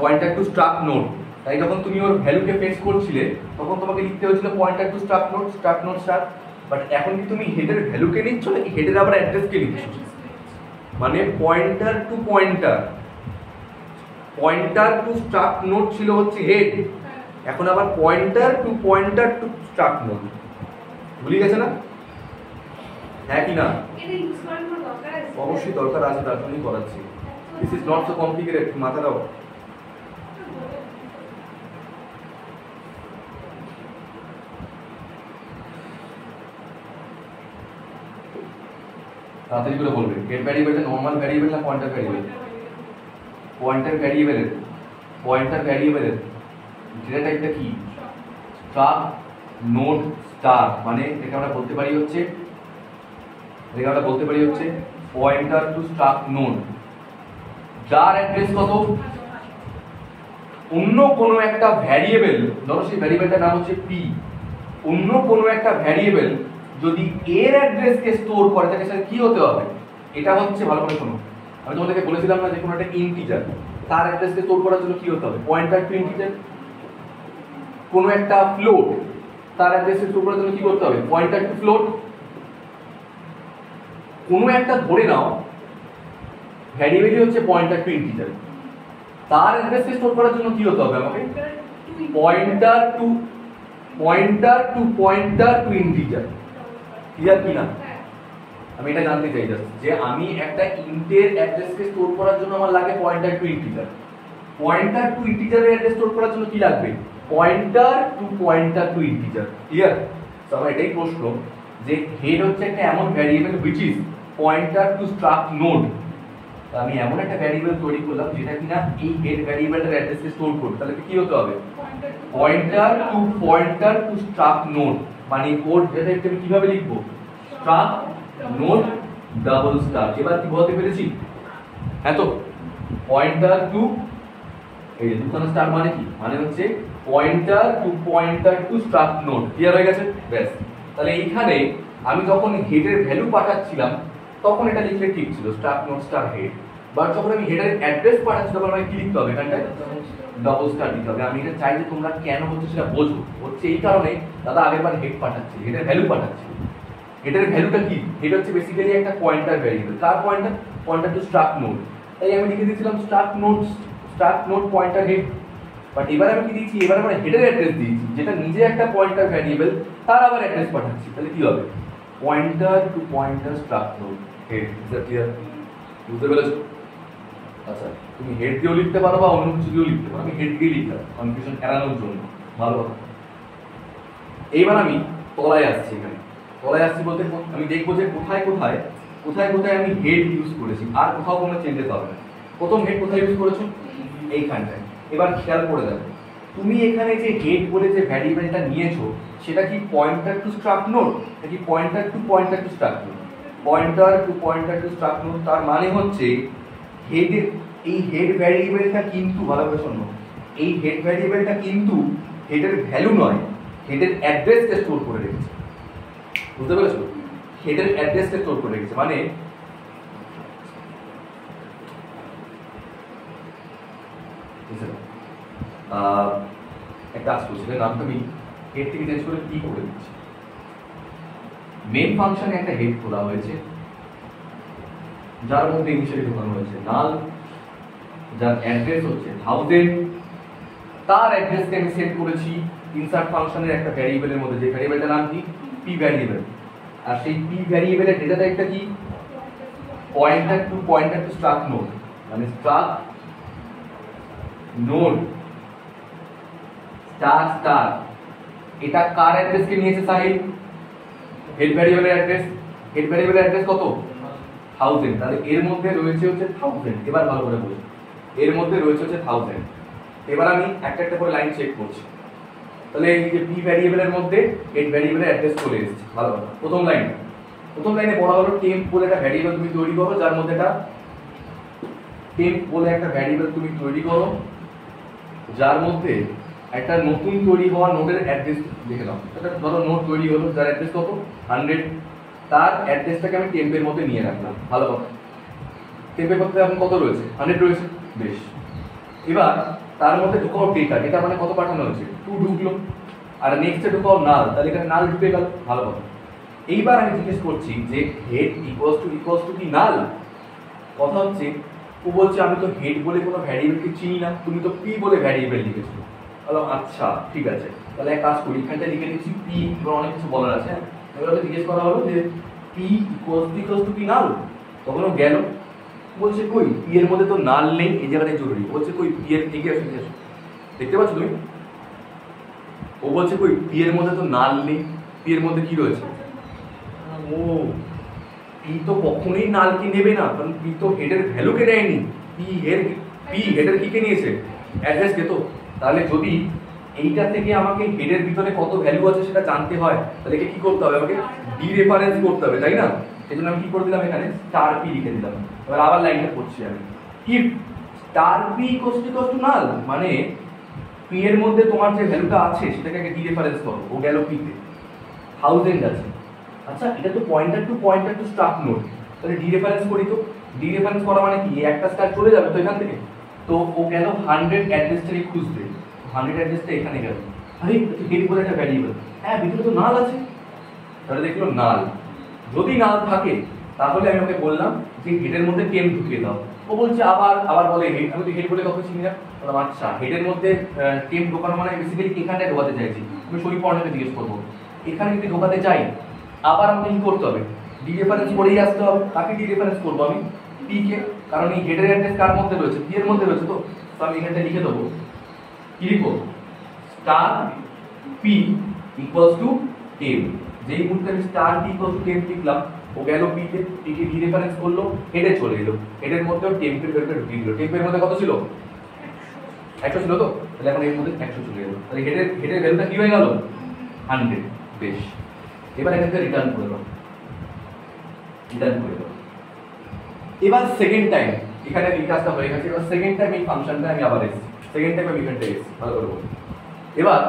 pointer to staff node তাই যখন তুমি ওর ভ্যালুকে ফেস করছিলে তখন তোমাকে লিখতে হয়েছিল pointer to staff note staff note staff but এখন কি তুমি হেডের ভ্যালুকে নিচ্ছ নাকি হেডের আবার অ্যাড্রেসকে নিচ্ছ? মানে pointer to pointer pointer to staff node ছিল হচ্ছে হেড এখন আবার pointer to pointer to staff node ভুলে গেছে না? হ্যাঁ কি না? অবশ্যই দরকার আছে তার জন্যই করাচ্ছি this is not so complicated মাথা দাও। তাড়াতাড়ি করে বলবে। গেট ভ্যারিয়েবলটা নর্মাল ভ্যারিয়েবল না পয়েন্টার ভ্যারিয়েবল পয়েন্টার ভ্যারিয়েবলের পয়েন্টার ভ্যারিয়েবলের ডেটা টাইপটা কি? স্টার নোট স্টার মানে এটাকে আমরা বলতে পারি হচ্ছে, এটাকে আমরা বলতে পারি হচ্ছে পয়েন্টার টু স্টার নোট যার অ্যাড্রেস কত? অন্য কোনো একটা ভ্যারিয়েবল ধরো সেই ভ্যারিয়েবলটার নাম হচ্ছে পি অন্য কোনো একটা ভ্যারিয়েবল যদি এর অ্যাড্রেসকে স্টোর করে তাহলে সেটা কি হতে হবে? এটা হচ্ছে ভালো করে শোনো। আমি তোমাদেরকে বলেছিলাম না যে কোনো একটা ইন্টিজার তার অ্যাড্রেসকে স্টোর করার জন্য কি হতে হবে? পয়েন্টার টু ইন্টিজার কোনো একটা ফ্লোট তার অ্যাড্রেসকে স্টোর করার জন্য কি করতে হবে? পয়েন্টার টু ফ্লোট কোনো একটা ধরে নাও ভ্যারিয়েবলই হচ্ছে পয়েন্টার টু ইন্টিজার তার অ্যাড্রেসকে স্টোর করার জন্য কি হতে হবে আমাকে? Pointer to pointer to pointer to integer clear কি না আমি এটা জানতে চাই just যে আমি একটা ইন্টের অ্যাড্রেসকে স্টোর করার জন্য আমার লাগে pointer to integer pointer to ইন্টিজারের address store করার জন্য কি লাগবে? Pointer to pointer to integer clear তো আমার এটাই প্রশ্ন যে হেড হচ্ছে একটা এমন variable which is pointer to struct node আমি এমন একটা ভ্যারিয়েবল তৈরি করলাম যেটা কিনা এই হেড ভ্যারিয়েবলটার অ্যাড্রেসকে স্টোর করবে। তাহলে কি হতে হবে? Pointer to pointer to struct node মানে কোড যেটা আমি কীভাবে লিখব? স্ট্রাক নোট ডাবল স্টার এবার কি বলতে পেরেছি? হ্যাঁ তো পয়েন্টার টু এই যে দুখানা স্টার মানে কি? মানে হচ্ছে pointer to pointer to struct node clear হয়ে গেছে? ব্যাস। তাহলে এইখানে আমি যখন হেডের ভ্যালু পাঠাচ্ছিলাম, তখন এটা লিখলে ঠিক ছিল star node star head but যখন আমি হেডের অ্যাড্রেস পাঠাচ্ছি, তখন আমাকে কি লিখতে হবে? এখানটায়? স্টার দিতে হবে। আমি এটা চাই যে তোমরা কেন হচ্ছে সেটা বোঝো। হচ্ছে এই কারণে দাদা আগের বার হেড পাঠাচ্ছি হেডের ভ্যালু পাঠাচ্ছি। হেডের ভ্যালুটা কি? হেড হচ্ছে বেসিক্যালি একটা পয়েন্টার ভ্যারিয়েবল তার pointer pointer to start node তাই আমি লিখে দিয়েছিলাম start node start node pointer head but এবার আমি কি দিয়েছি? এবার আমরা হেডের অ্যাড্রেস দিয়েছি, যেটা নিজে একটা পয়েন্টার ভ্যারিয়েবল তার আবার অ্যাড্রেস পাঠাচ্ছি। তাহলে কি হবে? Pointer to pointer start node head বুঝতে পেরেছ? আচ্ছা তুমি হেড দিয়েও লিখতে পারো বা অন্য কিছু দিয়েও লিখতে পারো? আমি হেড দিয়ে লিখলাম কনফিউশন এড়ানোর জন্য। ভালো কথা। এইবার আমি তলায় আসছি এখানে। তলায় আসছি বলতে আমি দেখব যে কোথায় কোথায় কোথায় কোথায় আমি হেড ইউজ করেছি, আর কোথাও কোনো চেঞ্জেস হবে না। প্রথম হেড কোথায় ইউজ করেছ? এইখানটায়। এবার খেয়াল করে দেখো। তুমি এখানে যে হেড বলে যে ভ্যারিয়েবলটা নিয়েছো, সেটা কি পয়েন্টার টু স্ট্রাক নোট নাকি pointer to pointer to struct node pointer to pointer to struct node তার মানে হচ্ছে হেডের এই হেড ভ্যারিয়েবলটা কিন্তু ভালো করে শোনো। এই হেড ভ্যারিয়েবলটা কিন্তু হেডের ভ্যালু নয় হেডের অ্যাড্রেসকে স্টোর করে রেখেছে। বুঝতে পেরেছ? হেডের অ্যাড্রেসকে স্টোর করে রেখেছে। মানে একটা কাজ করছি নামটা আমি হেড থেকে চেঞ্জ করে কি করে দিচ্ছি। মেন ফাংশনে একটা হেড খোলা হয়েছে। যার মধ্যে ইনিশিয়ালি ঢোকানো হয়েছে, লাল, যার অ্যাড্রেস হচ্ছে থাউজেন্ড তার অ্যাড্রেসকে আমি সেট করেছি ইনসার্ট ফাংশনের একটা ভ্যারিয়েবলের মধ্যে, যে ভ্যারিয়েবলটার নাম কি? পি ভ্যারিয়েবল আর সেই পি ভ্যারিয়েবলের ডেটা টাইপটা কি? Pointer to pointer to struct node মানে স্ট্রাক নোড স্টার স্টার এটা কার অ্যাড্রেসকে নিয়েছে সাহিল? হেড ভ্যারিয়েবলের অ্যাড্রেস হেড ভ্যারিয়েবলের অ্যাড্রেস কত? থাউজেন্ড তাহলে এর মধ্যে রয়েছে হচ্ছে থাউজেন্ড এবার ভালো করে বলি এর মধ্যে রয়েছে হচ্ছে থাউজেন্ড এবার আমি একটা একটা করে লাইন চেক করছি। তাহলে এই যে পি ভ্যারিয়েবলের মধ্যে হেড ভ্যারিয়েবলের অ্যাড্রেস চলে এসেছে। ভালো কথা। প্রথম লাইন প্রথম লাইনে বলা হলো টেম্প বলে একটা ভ্যারিয়েবল তুমি তৈরি করো, যার মধ্যে একটা টেম্প বলে একটা ভ্যারিয়েবল তুমি তৈরি করো, যার মধ্যে একটা নতুন তৈরি হওয়া নোটের অ্যাড্রেস লিখে দাও। একটা ধরো নোট তৈরি হলো, যার অ্যাড্রেস কত? হান্ড্রেড তার অ্যাড্রেসটাকে আমি টেম্পের মধ্যে নিয়ে রাখলাম। ভালো কথা। টেম্পের মধ্যে এখন কত রয়েছে? হান্ড্রেড রয়েছে? বেশ। এবার তার মধ্যে ঢুকাও ডেটা ডেটা মানে কত পাঠানো হয়েছে? টু ঢুকলো। আর নেক্সটে ঢুকাও নাল তাহলে এখানে নাল ঢুকে গেল। ভালো কথা। এইবার আমি জিজ্ঞেস করছি যে head equals to equals to কি নাল কথা হচ্ছে, ও বলছে, আমি তো হেড বলে কোনো ভ্যারিয়েবলকে চিনি না। তুমি তো পি বলে ভ্যারিয়েবল লিখেছো। বললাম আচ্ছা ঠিক আছে। তাহলে এক কাজ করি এখানটা লিখে দিচ্ছি পি অনেক কিছু বলার আছে হ্যাঁ? এবার জিজ্ঞেস করা হলো যে, p equals to equals to কি নাল? তখন গেল। বলছে, কই? পি এর মধ্যে তো নাল নেই, এই জায়গাটাই জরুরি। বলছে, কই? পি এর এগিয়ে আসো দেখতে পাচ্ছ তুমি? ও বলছে, কই? পি এর মধ্যে তো নাল নেই পি এর মধ্যে কি রয়েছে? ও পি তো কখনোই নালকে নেবে না, কারণ পি তো হেডের ভ্যালুকে দেয়নি পি এর পি হেডের কিকে নিয়েছে অ্যাড্রেস কে তো। তাহলে যদি এইটা থেকে আমাকে হেডের ভিতরে কত ভ্যালু আছে সেটা জানতে হয়, তাহলে কি করতে হবে? আমাকে ডি রেফারেন্স করতে হবে, তাই না? সেই জন্য আমি কি করে দিলাম এখানে? স্টার পি লিখে দিলাম। এবার আবার লাইনটা পড়ছি আমি। If star p equal to null মানে পি এর মধ্যে তোমার যে ভ্যালুটা আছে, সেটাকে আগে ডি রেফারেন্স করো। ও গেল পিতে থাউজেন্ড আছে। আচ্ছা এটা তো pointer to pointer to staff node তাহলে ডি রেফারেন্স করি তো। ডি রেফারেন্স করা মানে কি? একটা স্টার চলে যাবে তো এখান থেকে। তো ও গেল হান্ড্রেড অ্যাড্রেসটাকে খুঁজতে। হান্ড্রেড অ্যাড্রেসটা এখানে গেল। আরে হেড বলে একটা ভ্যারিয়েবল হ্যাঁ ভিতরে তো নাল আছে। তাহলে দেখল নাল। যদি নাল থাকে, তাহলে আমি ওকে বললাম যে হেডের মধ্যে টেম ঢুকিয়ে দাও। ও বলছে, আবার আবার বলে, হেড, আমি তো হেড বলে কখন চিনি না। বললাম আচ্ছা হেডের মধ্যে টেম ঢোকানো মানে বেসিক্যালি এখানটায় ঢোকাতে চাইছি। আমি শরীর পড়ানোকে জিজ্ঞেস করব। এখানে যদি ঢোকাতে চাই, আবার আমাকে কি করতে হবে? ডি রেফারেন্স করেই আসতে হবে। তাকে ডি রেফারেন্স করব আমি? পি কে। কারণ এই হেডের অ্যাড্রেস কার মধ্যে রয়েছে? পি এর মধ্যে রয়েছে তো। তো আমি এখানটা লিখে দেবো। কি লিখব? স্টার পি ইকুয়ালস টু টেম যেই মুহূর্তে আমি স্টার পি ইকুয়ালস টু টেম লিখলাম, ও গেল পি তে পি কে ডি রেফারেন্স করল হেডে চলে এলো। হেডের মধ্যেও টেম্পের ভ্যালুটা ঢুকিয়ে দিল। টেম্পের মধ্যে কত ছিল? একশো ছিল তো? তাহলে এখন এর মধ্যে একশো চলে এলো। তাহলে হেডের হেডের ভ্যালুটা কি হয়ে গেল? হান্ড্রেড বেশ। এবার এখান থেকে রিটার্ন করে দাও। রিটার্ন করে দাও। এবার সেকেন্ড টাইম এখানে কাজটা হয়ে গেছে এবার সেকেন্ড টাইম এই ফাংশনটা আমি আবার এসেছি। সেকেন্ড টাইম আমি এখানটা এসেছি ভালো করে বলুন এবার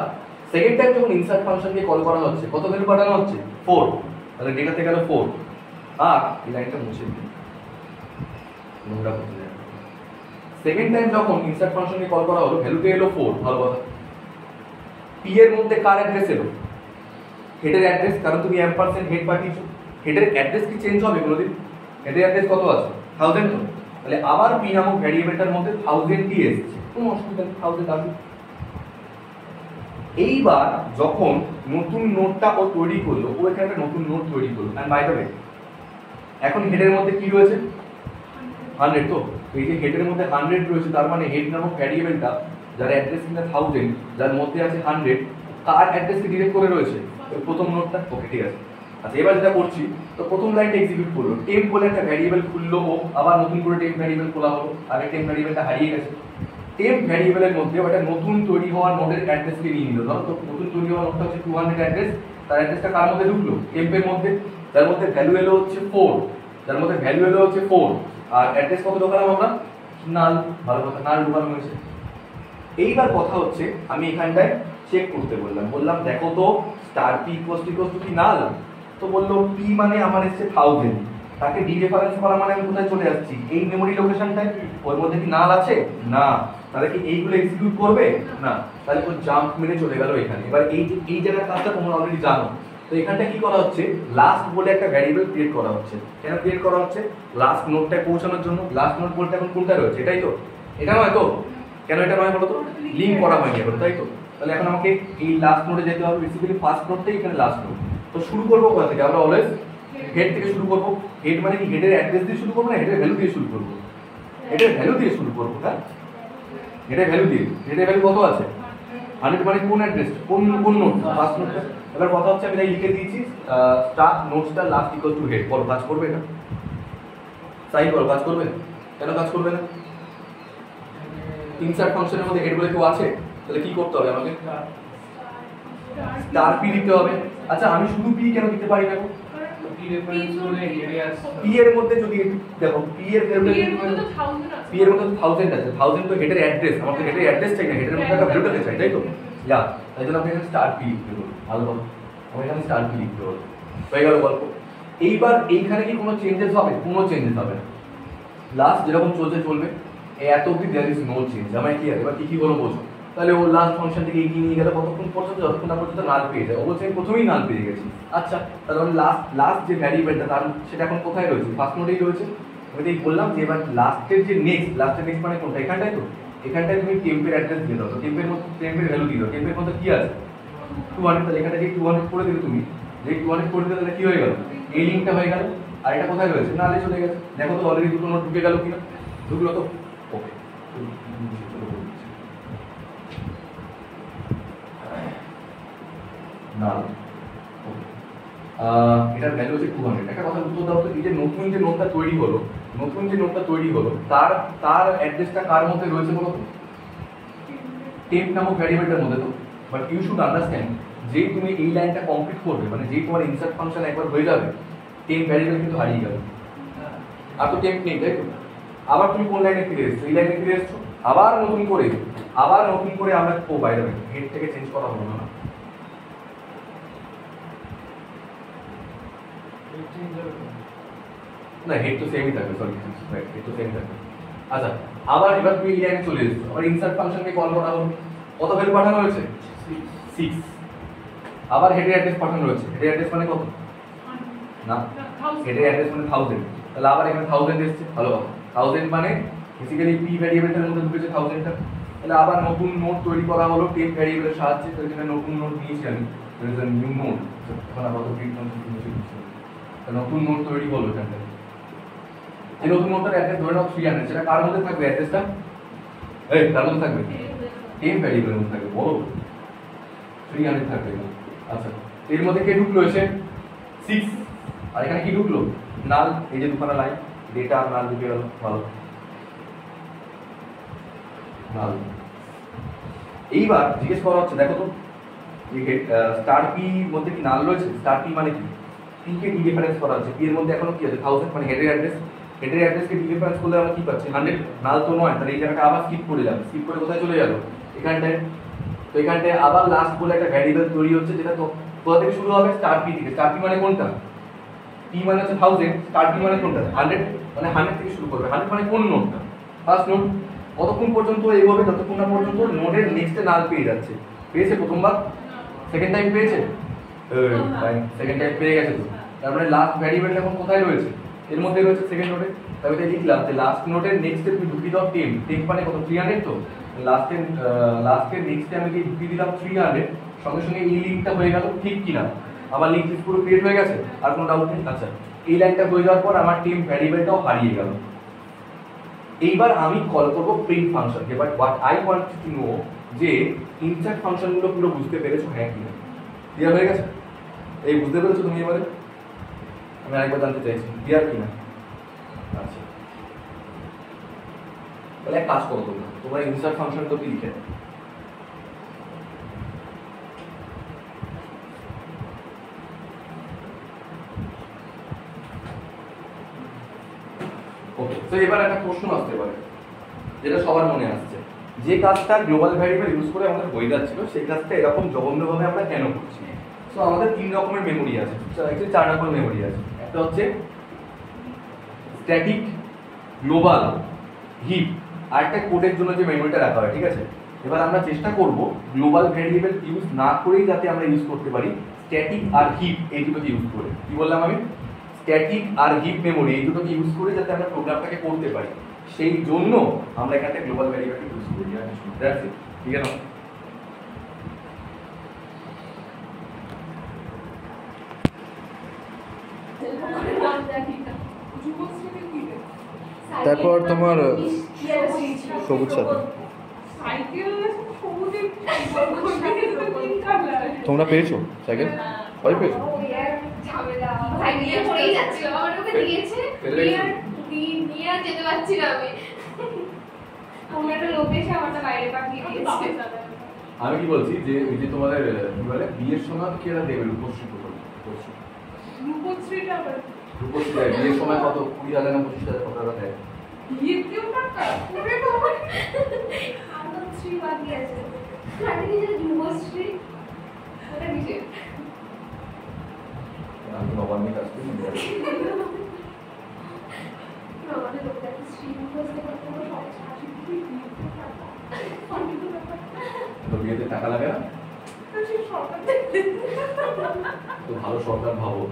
সেকেন্ড টাইম যখন ইনসার্ট ফাংশনকে কল করা হচ্ছে, কত ভ্যালু পাঠানো হচ্ছে? ফোর তাহলে ডেটাতে গেল ফোর আর এই লাইনটা মুছে দিই। নোংরা করতে যায়। সেকেন্ড টাইম যখন ইনসার্ট ফাংশনকে কল করা হলো ভ্যালুতে এলো ফোর ভালো কথা। পি এর মধ্যে কার অ্যাড্রেস এলো? হেডের অ্যাড্রেস কারণ তুমি এম পার্সেন্ট হেড পাঠিয়েছো হেডের অ্যাড্রেস কি চেঞ্জ হবে কোনোদিন? হেডের অ্যাড্রেস কত আছে? থাউজেন্ড তো। তাহলে আবার পি নামক ভ্যারিয়েবলটার মধ্যে থাউজেন্ড দিয়ে এসেছে। কোনো অসুবিধা নেই আসবে এইবার যখন নতুন নোটটা ও তৈরি করল, ও এখানে একটা নতুন নোট তৈরি করল অ্যান্ড বাই দ্য ওয়ে এখন হেডের মধ্যে কি রয়েছে? হান্ড্রেড তো? এই যে হেডের মধ্যে হান্ড্রেড রয়েছে, তার মানে হেড নামক ভ্যারিয়েবলটা যার অ্যাড্রেস কিনা থাউজেন্ড যার মধ্যে আছে হান্ড্রেড কার অ্যাড্রেসকে ডিরেক্ট করে রয়েছে? প্রথম নোটটা? ওকে ঠিক আছে। আচ্ছা এবার যেটা করছি, তো প্রথম লাইনটা এক্সিকিউট করল। টেম্প বলে একটা ভ্যারিয়েবল খুললো ও, আবার নতুন করে টেম্প ভ্যারিয়েবল খোলা হলো, আগে টেম্প ভ্যারিয়েবলটা হারিয়ে গেছে। টেম্প ভ্যারিয়েবলের মধ্যে ওটা নতুন তৈরি হওয়া নোডের অ্যাড্রেসকে নিয়ে নিল। ধরো, তো নতুন তৈরি হওয়া নোডটা হচ্ছে টু হান্ড্রেড অ্যাড্রেস তার অ্যাড্রেসটা কার মধ্যে ঢুকলো? টেম্পের মধ্যে। যার মধ্যে ভ্যালু এলো হচ্ছে ফোর যার মধ্যে ভ্যালু এলো হচ্ছে ফোর আর অ্যাড্রেস কত ঢোকালাম আমরা? নাল ভালো কথা নাল ঢোকানো হয়েছে। এইবার কথা হচ্ছে, আমি এখানটায় চেক করতে বললাম। বললাম, দেখো তো স্টার পি ইকুয়াল টু কি নাল তো বলল পি মানে আমার এসছে থাউজেন্ড তাকে ডি রেফারেন্স করা মানে আমি কোথায় চলে যাচ্ছি এই মেমোরি লোকেশনটায় ওর মধ্যে কি নাল আছে? না। তাহলে কি এইগুলো এক্সিকিউট করবে? না, তাহলে ও জাম্প মেরে চলে গেল এখানে। এবার এই যে এই জায়গার কাজটা তোমরা অলরেডি জানো। তো এখানটা কি করা হচ্ছে? লাস্ট বলে একটা ভ্যারিয়েবল ক্রিয়েট করা হচ্ছে। কেন ক্রিয়েট করা হচ্ছে? লাস্ট নোটটায় পৌঁছানোর জন্য। লাস্ট নোট বলতে এখন কোনটা রয়েছে? এটাই তো। এটা নয় তো? কেন এটা নয় বলো তো লিঙ্ক করা হয়নি এখন, তাই তো? তাহলে এখন আমাকে এই লাস্ট নোটে যেতে হবে। বেসিক্যালি ফার্স্ট নোটটাই এখানে লাস্ট নোট তো শুরু করব কোথা থেকে? আমরা অলওয়েজ হেড থেকে শুরু করব। হেড মানে কি? হেডের অ্যাড্রেস দিয়ে শুরু করব না? হেডের ভ্যালু দিয়ে শুরু করব? হেডের ভ্যালু দিয়ে শুরু করব হ্যাঁ হেডের ভ্যালু দিয়ে হেডের ভ্যালু কত আছে? হান্ড্রেড মানে কোন অ্যাড্রেস কোন কোন নোট ফার্স্ট নোটটা এবার কথা হচ্ছে, আমি তাই লিখে দিয়েছি স্টার্ট নোটসটা লাস্ট ইকুয়াল টু হেড বলো, কাজ করবে না সাইন বলো, কাজ করবে? কেন কাজ করবে না? ইনসার্ট ফাংশনের মধ্যে হেড বলে কেউ আছে? তাহলে কি করতে হবে আমাকে? স্টার পি দিতে হবে। আচ্ছা আমি শুধু পি কেন দিতে পারি না পি এর মধ্যে যদি দেখো পি এর ভ্যালুটা এর মধ্যে তো 1000 আছে। পি এর মধ্যে থাউজেন্ড আছে। থাউজেন্ড তো হেডের অ্যাড্রেস হেডের অ্যাড্রেস চাই না। হেডের মধ্যে একটা ভ্যালুটাকে চাই তাই তো? তাই জন্য আপনি এখানে স্টার পি লিখতে ভালো আমি এখানে স্টার পি লিখতে হয়ে গেল গল্প। এইবার এইখানে কি কোনো চেঞ্জেস হবে? কোনো চেঞ্জেস হবে না। লাস্ট যেরকম চলছে চলবে। এত অব্দি দেয়ার ইজ নো চেঞ্জ আমার কি আছে এবার কি কি হলো বোঝো তাহলে ও লাস্ট ফাংশন থেকে এগিয়ে নিয়ে গেলে কতক্ষণ পর্যন্ত? যতক্ষণ না পর্যন্ত নাল পেয়ে যায়। অবশ্যই প্রথমেই নাল পেয়ে গেছি। আচ্ছা তাহলে আমি লাস্ট লাস্ট যে ভ্যারিয়েবলটা তার সেটা এখন কোথায় রয়েছে? ফার্স্ট নোটেই রয়েছে। আমি তো এই বললাম যে এবার লাস্টের যে নেক্সট লাস্টের নেক্সট মানে কোনটা? এখানটায় তো। এখানটায় তুমি টেম্পের অ্যাড্রেস দিয়ে দাও। টেম্পের মধ্যে টেম্পের ভ্যালু দিয়ে দাও। টেম্পের মধ্যে কী আছে? টু হান্ড্রেড তাহলে এখানটা যে টু হান্ড্রেড করে দিলে তুমি, যে টু হান্ড্রেড করে দিলে তাহলে কী হয়ে গেল? এই লিঙ্কটা হয়ে গেল। আর এটা কোথায় রয়েছে? নালে চলে গেছে। দেখো তো অলরেডি দুটো নোট ঢুকে গেল কিনা? ঢুকলো তো? ওকে না এটার ভ্যালু হচ্ছে টু হান্ড্রেড একটা কথা উত্তর দাও তো এই যে নতুন যে নোটটা তৈরি হলো, নতুন যে নোটটা তৈরি হলো, তার তার অ্যাড্রেসটা কার মধ্যে রয়েছে বলো তো টেম্প নামক ভ্যারিয়েবলটার মধ্যে তো। বাট ইউ শুড আন্ডারস্ট্যান্ড যেই তুমি এই লাইনটা কমপ্লিট করবে মানে যেই তোমার ইনসার্ট ফাংশন একবার হয়ে যাবে টেম্প ভ্যারিয়েবল কিন্তু হারিয়ে যাবে আর তো টেম্প নেই, তাই তো? আবার তুমি কোন লাইনে ফিরে এসছো? এই লাইনে ফিরে এসছো? আবার নতুন করে, আবার নতুন করে আমরা, ও বাইরে হেড থেকে চেঞ্জ করা হলো না। না হেড তো সেমই থাকবে সরি হেড তো সেমই থাকবে। আচ্ছা আবার এবার তুমি লাইনে চলে এসেছ আবার ইনসার্ট ফাংশনকে কল করা হলো। কত ভ্যালু পাঠানো হয়েছে? সিক্স আবার হেডের অ্যাড্রেস পাঠানো হয়েছে। হেডের অ্যাড্রেস মানে কত? না হেডের অ্যাড্রেস মানে থাউজেন্ড তাহলে আবার এখানে থাউজেন্ড এসছে ভালো কথা। থাউজেন্ড মানে বেসিক্যালি পি ভ্যারিয়েবলটার মধ্যে ঢুকেছে থাউজেন্ডটা তাহলে আবার নতুন নোট তৈরি করা হলো টেপ ভ্যারিয়েবলের সাহায্যে তো এখানে নতুন নোট নিয়েছি আমি। নিউ নোট এখন আপাতত প্রিন্ট নতুন নোট তৈরি হলো এখানে এই নতুন নোটটার অ্যাড্রেস ধরে নাও থ্রি হান্ড্রেড সেটা কার মধ্যে থাকবে অ্যাড্রেসটা এই কার মধ্যে থাকবে? টেপ ভ্যারিয়েবলের মধ্যে থাকবে। বড়। থ্রি হান্ড্রেড থাকবে আচ্ছা এর মধ্যে কে ঢুকলো এসে? সিক্স আর এখানে কি ঢুকলো? নাল এই যে দুখানা লাইন ডেটা আর নাল ঢুকে গেল ভালো। নাল। এইবার জিজ্ঞেস করা হচ্ছে দেখো তো স্টার পি মধ্যে কি নাল রয়েছে? স্টার পি মানে কি? পি কে ডি ডিফারেন্স করা হচ্ছে পি এর মধ্যে এখনও কি আছে? থাউজেন্ড মানে হেডের অ্যাড্রেস হেডের অ্যাড্রেসকে ডি ডিফারেন্স করলে আমরা কি পাচ্ছি? হান্ড্রেড নাল তো নয়। তাহলে এই জায়গাটা আবার স্কিপ করে যাবে। স্কিপ করে কোথায় চলে যাব? এখানটায়। তো এখানটায় আবার লাস্ট বলে একটা ভ্যারিয়েবল তৈরি হচ্ছে, যেটা তো কোথা থেকে শুরু হবে? স্টার পি থেকে। স্টার পি মানে কোনটা? পি মানে হচ্ছে থাউজেন্ড স্টার পি মানে কোনটা? হান্ড্রেড মানে হান্ড্রেড থেকে শুরু করবে। হান্ড্রেড মানে কোন নোটটা ফার্স্ট নোট কতক্ষণ পর্যন্ত এইভাবে যতক্ষণ না পর্যন্ত নোটের নেক্সটে নাল পেয়ে যাচ্ছে। পেয়েছে প্রথমবার? সেকেন্ড টাইম পেয়েছে? সেকেন্ড টাইম পেয়ে গেছে তো। তার মানে লাস্ট ভ্যারিয়েবলটা এখন কোথায় রয়েছে? এর মধ্যে রয়েছে সেকেন্ড নোটে তবে তাই লিখলাম যে লাস্ট নোটের নেক্সটে তুমি ঢুকিয়ে দাও টেন টেন মানে কত? থ্রি হান্ড্রেড তো? লাস্টের লাস্টের নেক্সটে আমি কি ঢুকিয়ে দিলাম থ্রি হান্ড্রেড সঙ্গে সঙ্গে এই লিঙ্কটা হয়ে গেল ঠিক কিনা। আমার লিঙ্ক পুরো ক্রিয়েট হয়ে গেছে, আর কোনো ডাউট নেই? আচ্ছা এই লাইনটা হয়ে যাওয়ার পর আমার টিম ভ্যারিয়েবলটাও হারিয়ে গেল। এইবার আমি কল করব প্রিন্ট ফাংশনকে but what I want to know যে ইনসার্ট ফাংশনগুলো পুরো বুঝতে পেরেছ হ্যাঁ কিনা? ক্লিয়ার হয়ে গেছে? এই বুঝতে পেরেছ তুমি এবারে? আমি আরেকবার জানতে চাইছি ক্লিয়ার কি না আচ্ছা। তাহলে এক কাজ করো তোমরা তোমরা ইনসার্ট ফাংশন তো কি লিখে নাও। তো এবার একটা প্রশ্ন আসতে পারে, যেটা সবার মনে আসছে। যে কাজটা গ্লোবাল ভ্যারিয়েবল ইউজ করে আমাদের হয়ে যাচ্ছিল, সেই কাজটা এরকম জঘন্যভাবে আমরা কেন করছি? তো আমাদের তিন রকমের মেমোরি আছে। অ্যাকচুয়ালি চার রকমের মেমোরি আছে। একটা হচ্ছে স্ট্যাটিক গ্লোবাল হিপ আর একটা কোডের জন্য যে মেমোরিটা রাখা হয়, ঠিক আছে? এবার আমরা চেষ্টা করব গ্লোবাল ভ্যারিয়েবল ইউজ না করেই যাতে আমরা ইউজ করতে পারি স্ট্যাটিক আর হিপ এই দুটোকে ইউজ করে। কি বললাম আমি? স্ট্যাটিক আর হিপ মেমোরি এই দুটোকে ইউজ করে যাতে আমরা প্রোগ্রামটাকে করতে পারি। সেই জন্য আমরা এখানে গ্লোবাল ভ্যারিয়েবলকে ইউজ করি. ঠিক আছে তারপর তোমার সবুজ সাথী তোমরা পেয়েছ সাইকেল? সবাই পেয়েছ? আমি কি বলছি যে ওই যে তোমাদের বিয়ের সময় কি দেবে রূপশ্রী। রূপশ্রীটা আবার রূপশ্রী বিয়ের সময় কত? কুড়ি হাজার না পঁচিশ হাজার কত টাকা দেয়? বিয়েতেও টাকা? ওরে বাবা আনন্দশ্রী বাকি আছে। খালি যে যুবশ্রী ওটা কিসের আমি নবান্নে কাজ করি আমাদের লোকটা শ্রী মুখস্থ করতে সব শাশুড়ি বিয়েতে টাকা। অনেক ব্যাপার তো বিয়েতে টাকা লাগে না? তো ভালো সরকার ভাবো।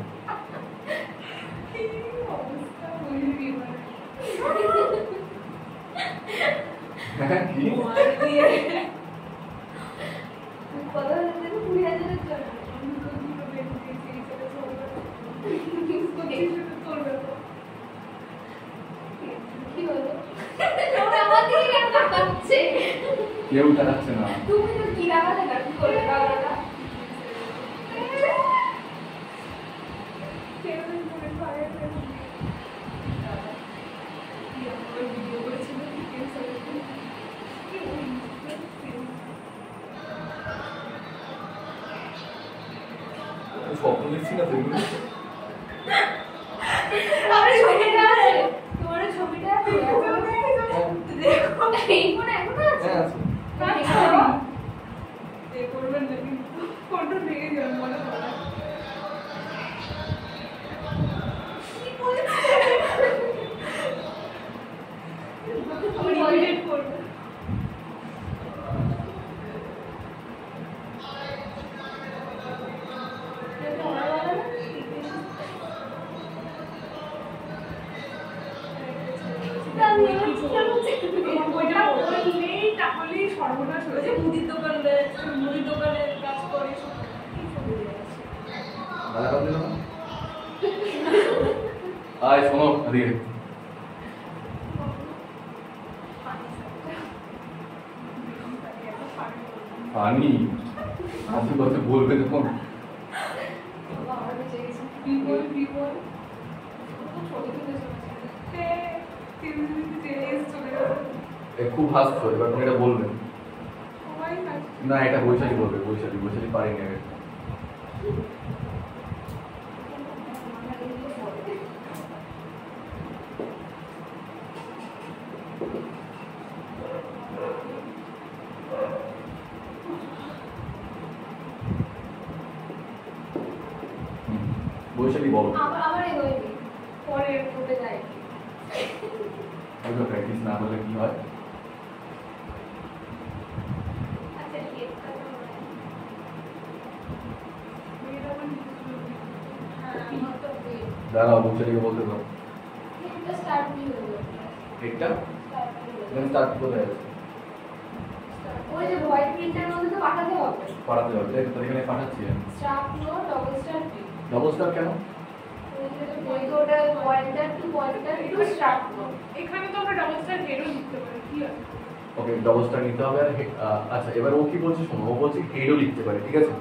কি হয়ে হলো? কেউ টাকাচ্ছে না। তুমি তো কি তুমি আমার ছবিটা আছে তোমার ছবিটা আছে দেখো এই ফোনে এখনও আছে? হ্যাঁ করবেন না কিন্তু ফোনটা ভেঙে যাবে মনে হয় আমি ডিলিট আয় শোনো এদিকে পানি আজকে কথা বলবে যখন বিপল বিপল তিন দিন জেলে এসে চলে গেল এ খুব হাসছো এবার তুমি এটা বলবে সবাই হাসছে। না এটা বৈশালী বলবে বৈশালী বৈশালী পারিনি আমি হুম, বৈশালী বলো আমার আমার এগোয়নি পরে ফুটে যায় ওইটা প্র্যাকটিস না করলে কি হয় আচ্ছা ঠিক আছে মেয়েরা আমার নিজের জন্য। আমার তো হয়ে দাঁড়াও বৈশালীকে বলতে দাও এটা স্টার্ট কি হলো এটা স্টার্ট কি হলো এখানে স্টার্ট কোথায় আছে ওই যে হোয়াইট প্রিন্টের মধ্যে তো পাঠাতে হবে পাঠাতে হবে তাই তো এখানে পাঠাচ্ছি আমি। ডবল স্টার কেন? ওই তো ওটা pointer to pointer to start node এখানে তো আমরা ডাবল স্টার হেডও লিখতে পারি কি আছে ওকে ডবল স্টার নিতে হবে আর আচ্ছা এবার ও কি বলছে শোনো ও বলছে হেডও লিখতে পারে ঠিক আছে?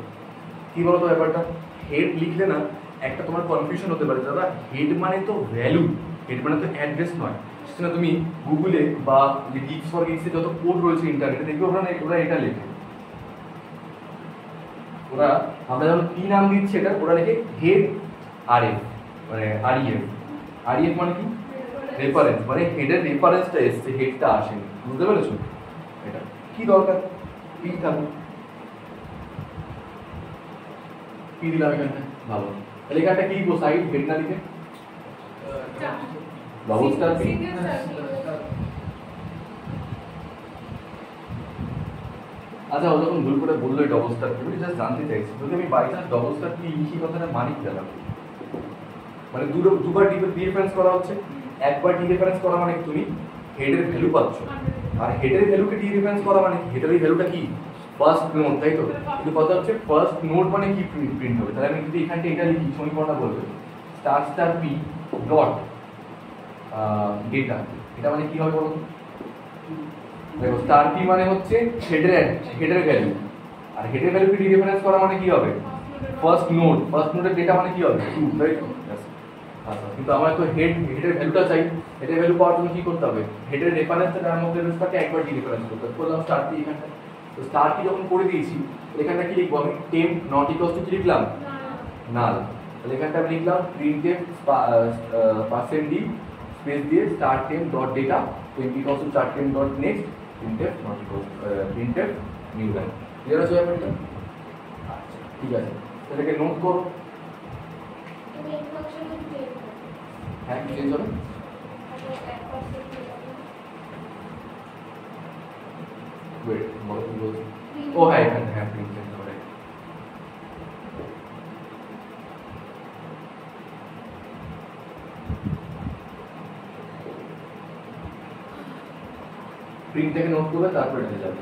কি বলতো ব্যাপারটা? হেড লিখলে না একটা তোমার কনফিউশন হতে পারে দাদা হেড মানে তো ভ্যালু হেড মানে তো অ্যাড্রেস নয়। সেটা তুমি গুগলে বা যে ফর যত কোড রয়েছে ইন্টারনেটে দেখবে ওরা না- ওরা এটা লেখে। ওরা আমরা যখন কি নাম দিচ্ছি এটা ওরা লেখে হেড আর এফ মানে আর এফ আর এফ মানে কি? রেফারেন্স মানে হেডের রেফারেন্সটা এসছে হেডটা আসেনি। বুঝতে পেরেছ? এটা কি দরকার? কি থাকুক কি দিলাম এখানে? ভালো। তাহলে এখানটা কি গো সাইড হেড না লিখে ডবল স্টার পি আচ্ছা ও যখন ভুল করে বলল ডবল স্টার পি জাস্ট জানতে চাইছি। যদি আমি by chance double star P লিখি কথাটা মানি কি দাদা মানে দুটো দুবার ডিফারেন্স করা হচ্ছে, একবার ডিফারেন্স করা মানে কি তুমি? হেডের ভ্যালু পাচ্ছ। আর হেডের ভ্যালুকে ডি রেফারেন্স করা মানে হেডের এই ভ্যালুটা কি? ফার্স্ট নোট তাই তো? কিন্তু কথা হচ্ছে ফার্স্ট নোট মানে কি প্রিন্ট হবে? তাহলে আমি যদি এখানটা এটা লিখি, সমীকরণটা বলবে star star P dot data এটা মানে কি হবে বলো তো? দেখো স্টার পি মানে হচ্ছে হেডের হেডের ভ্যালু আর হেডের ভ্যালুকে ডি রেফারেন্স করা মানে কি হবে? ফার্স্ট নোট ফার্স্ট নোটের ডেটা মানে কি হবে? টু তাই তো Yes. আচ্ছা কিন্তু আমার তো হেড হেডের ভ্যালুটা চাই। হেডের ভ্যালু পাওয়ার জন্য কি করতে হবে? হেডের রেফারেন্সটা তার মধ্যে রেফারেন্সটাকে একবার ডি রেফারেন্স করতে হবে? করলাম স্টার কি এখানটা। তো স্টার কি যখন করে দিয়েছি এখানটা কি লিখব আমি? টেম নট ইকুয়ালস টু কি লিখলাম? নাল তাহলে এখানটা আমি লিখলাম প্রিন্টএফ পার্সেন্ট ডি স্পেস দিয়ে star temp dot data temp equals to star temp dot next printf not equals printf new line clear আছে ব্যাপারটা আচ্ছা ঠিক আছে এটাকে নোট করো তুমি ইনফরমেশন দিয়ে হ্যাঁ কি চেঞ্জ হবে ওয়েট বলো কি বলছো ও হ্যাঁ এখানে হ্যাঁ প্রিন্ট চেঞ্জ হবে প্রিন্টটাকে নোট করবে, তারপর এটা যাবে।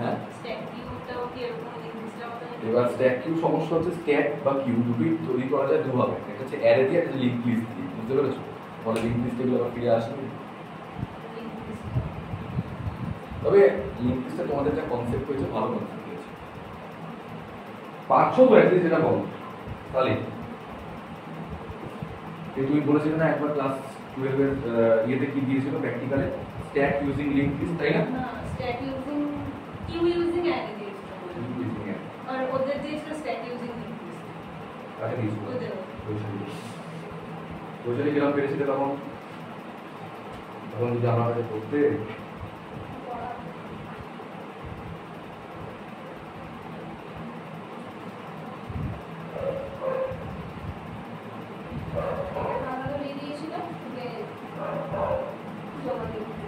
হ্যাঁ? এবার স্ট্যাক কিউ সমস্যা হচ্ছে স্ট্যাক বা কিউ দুটোই তৈরি করা যায় দুভাবে। একটা হচ্ছে অ্যারে দিয়ে, একটা লিঙ্ক লিস্ট দিয়ে। বুঝতে পেরেছ? বলে লিঙ্ক লিস্ট এগুলো আবার ফিরে আসবে। তবে লিঙ্ক লিস্টে তোমাদের একটা কনসেপ্ট হয়েছে ভালো কনসেপ্ট হয়েছে পাঁচশো অ্যাটলিস্ট যেটা বলো? তাহলে তুমি বলেছিলে না, একবার ক্লাস টুয়েলভের ইয়েতে কি দিয়েছিল প্র্যাকটিক্যালে স্ট্যাক ইউজিং লিঙ্ক লিস্ট তাই না stack using queue using array দিয়েছিল Link listing এ। আর ওদের দিয়েছিল স্ট্যাক ইউজিং লিঙ্ক কাকে দিয়েছিল ওদের বৈশালী বৈশালী কিরম পেরেছিল তখন তখন যদি আমার কাছে করতে আমাকে দিয়ে দিয়েছিল যে জমা দিয়ে দিতে।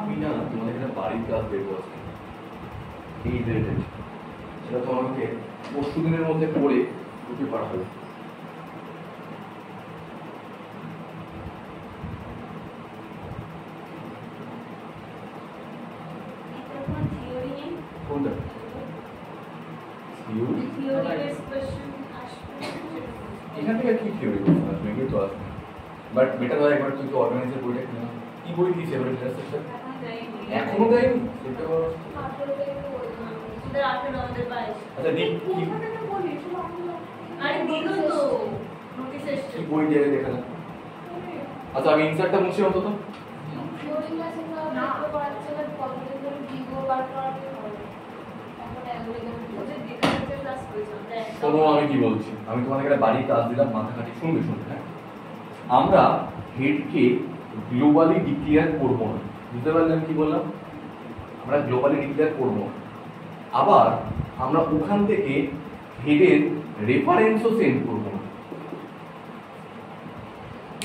আমি না তোমাদের এখানে বাড়ির কাজ দেখব আজকে এই রিলেটেড সেটা তো আমাকে পরশু দিনের মধ্যে করে দুটি পাঠাবে এটা কোনো থিওরি নেই কোনটা? এখান থেকে কি থিওরি কোশ্চেন আসবে এগুলো তো আসবে। বাট বেটার হয় একবার তুই তো অর্গানাইজের বইটা কিনে কি বই দিয়েছে এবার ইন্টারেস্টেড এখনও দেয়নি। সেটা আচ্ছা দিক কি? কি বই দিয়ে দেখা আচ্ছা আমি ইনসার্টটা মুছি অন্তত। না। শোনো, আমি কি বলছি? আমি তোমাদের একটা বাড়ি কাজ দিলাম মাথা কাটি শুনবে শুনবে হ্যাঁ? আমরা হেডকে গ্লোবালি ডিক্লেয়ার করব না। বুঝতে পারলেন কি বললাম? আমরা গ্লোবালি ডিক্লেয়ার করব না। আবার আমরা ওখান থেকে হেডের রেফারেন্সও সেন্ড করব না।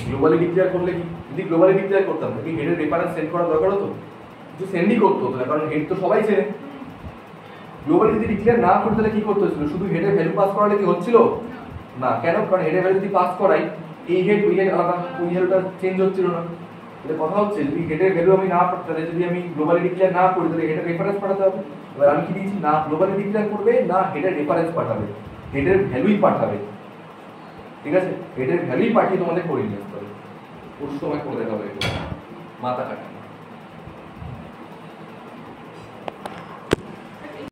গ্লোবালি ডিক্লেয়ার করলে কি? যদি গ্লোবালি ডিক্লেয়ার করতাম কি হেডের রেফারেন্স সেন্ড করা দরকার হতো? কিছু সেন্ডই করতে হতো কারণ হেড তো সবাই চেনে। গ্লোবালি যদি ডিক্লেয়ার না করতে তাহলে কি করতে হচ্ছিল শুধু হেডের ভ্যালু পাস করালে কি হচ্ছিল? না, কেন? কারণ হেডের ভ্যালু যদি পাস করাই, এই হেড ওই হেড আলাদা, ওই হেডটা চেঞ্জ হচ্ছিল না। এটা কথা হচ্ছে, যদি হেডের ভ্যালু আমি না তাহলে যদি আমি গ্লোবালি ডিক্লেয়ার না করি, তাহলে হেডের রেফারেন্স পাঠাতে হবে। এবার আমি কি দিয়েছি? না গ্লোবালি ডিক্লেয়ার করবে, না হেডের রেফারেন্স পাঠাবে। হেডের ভ্যালুই পাঠাবে। ঠিক আছে? হেডের ভ্যালুই পাঠিয়ে তোমাদের করে নিয়ে আসতে হবে। ওর সময় করে দেখাবে মাথা কাটা।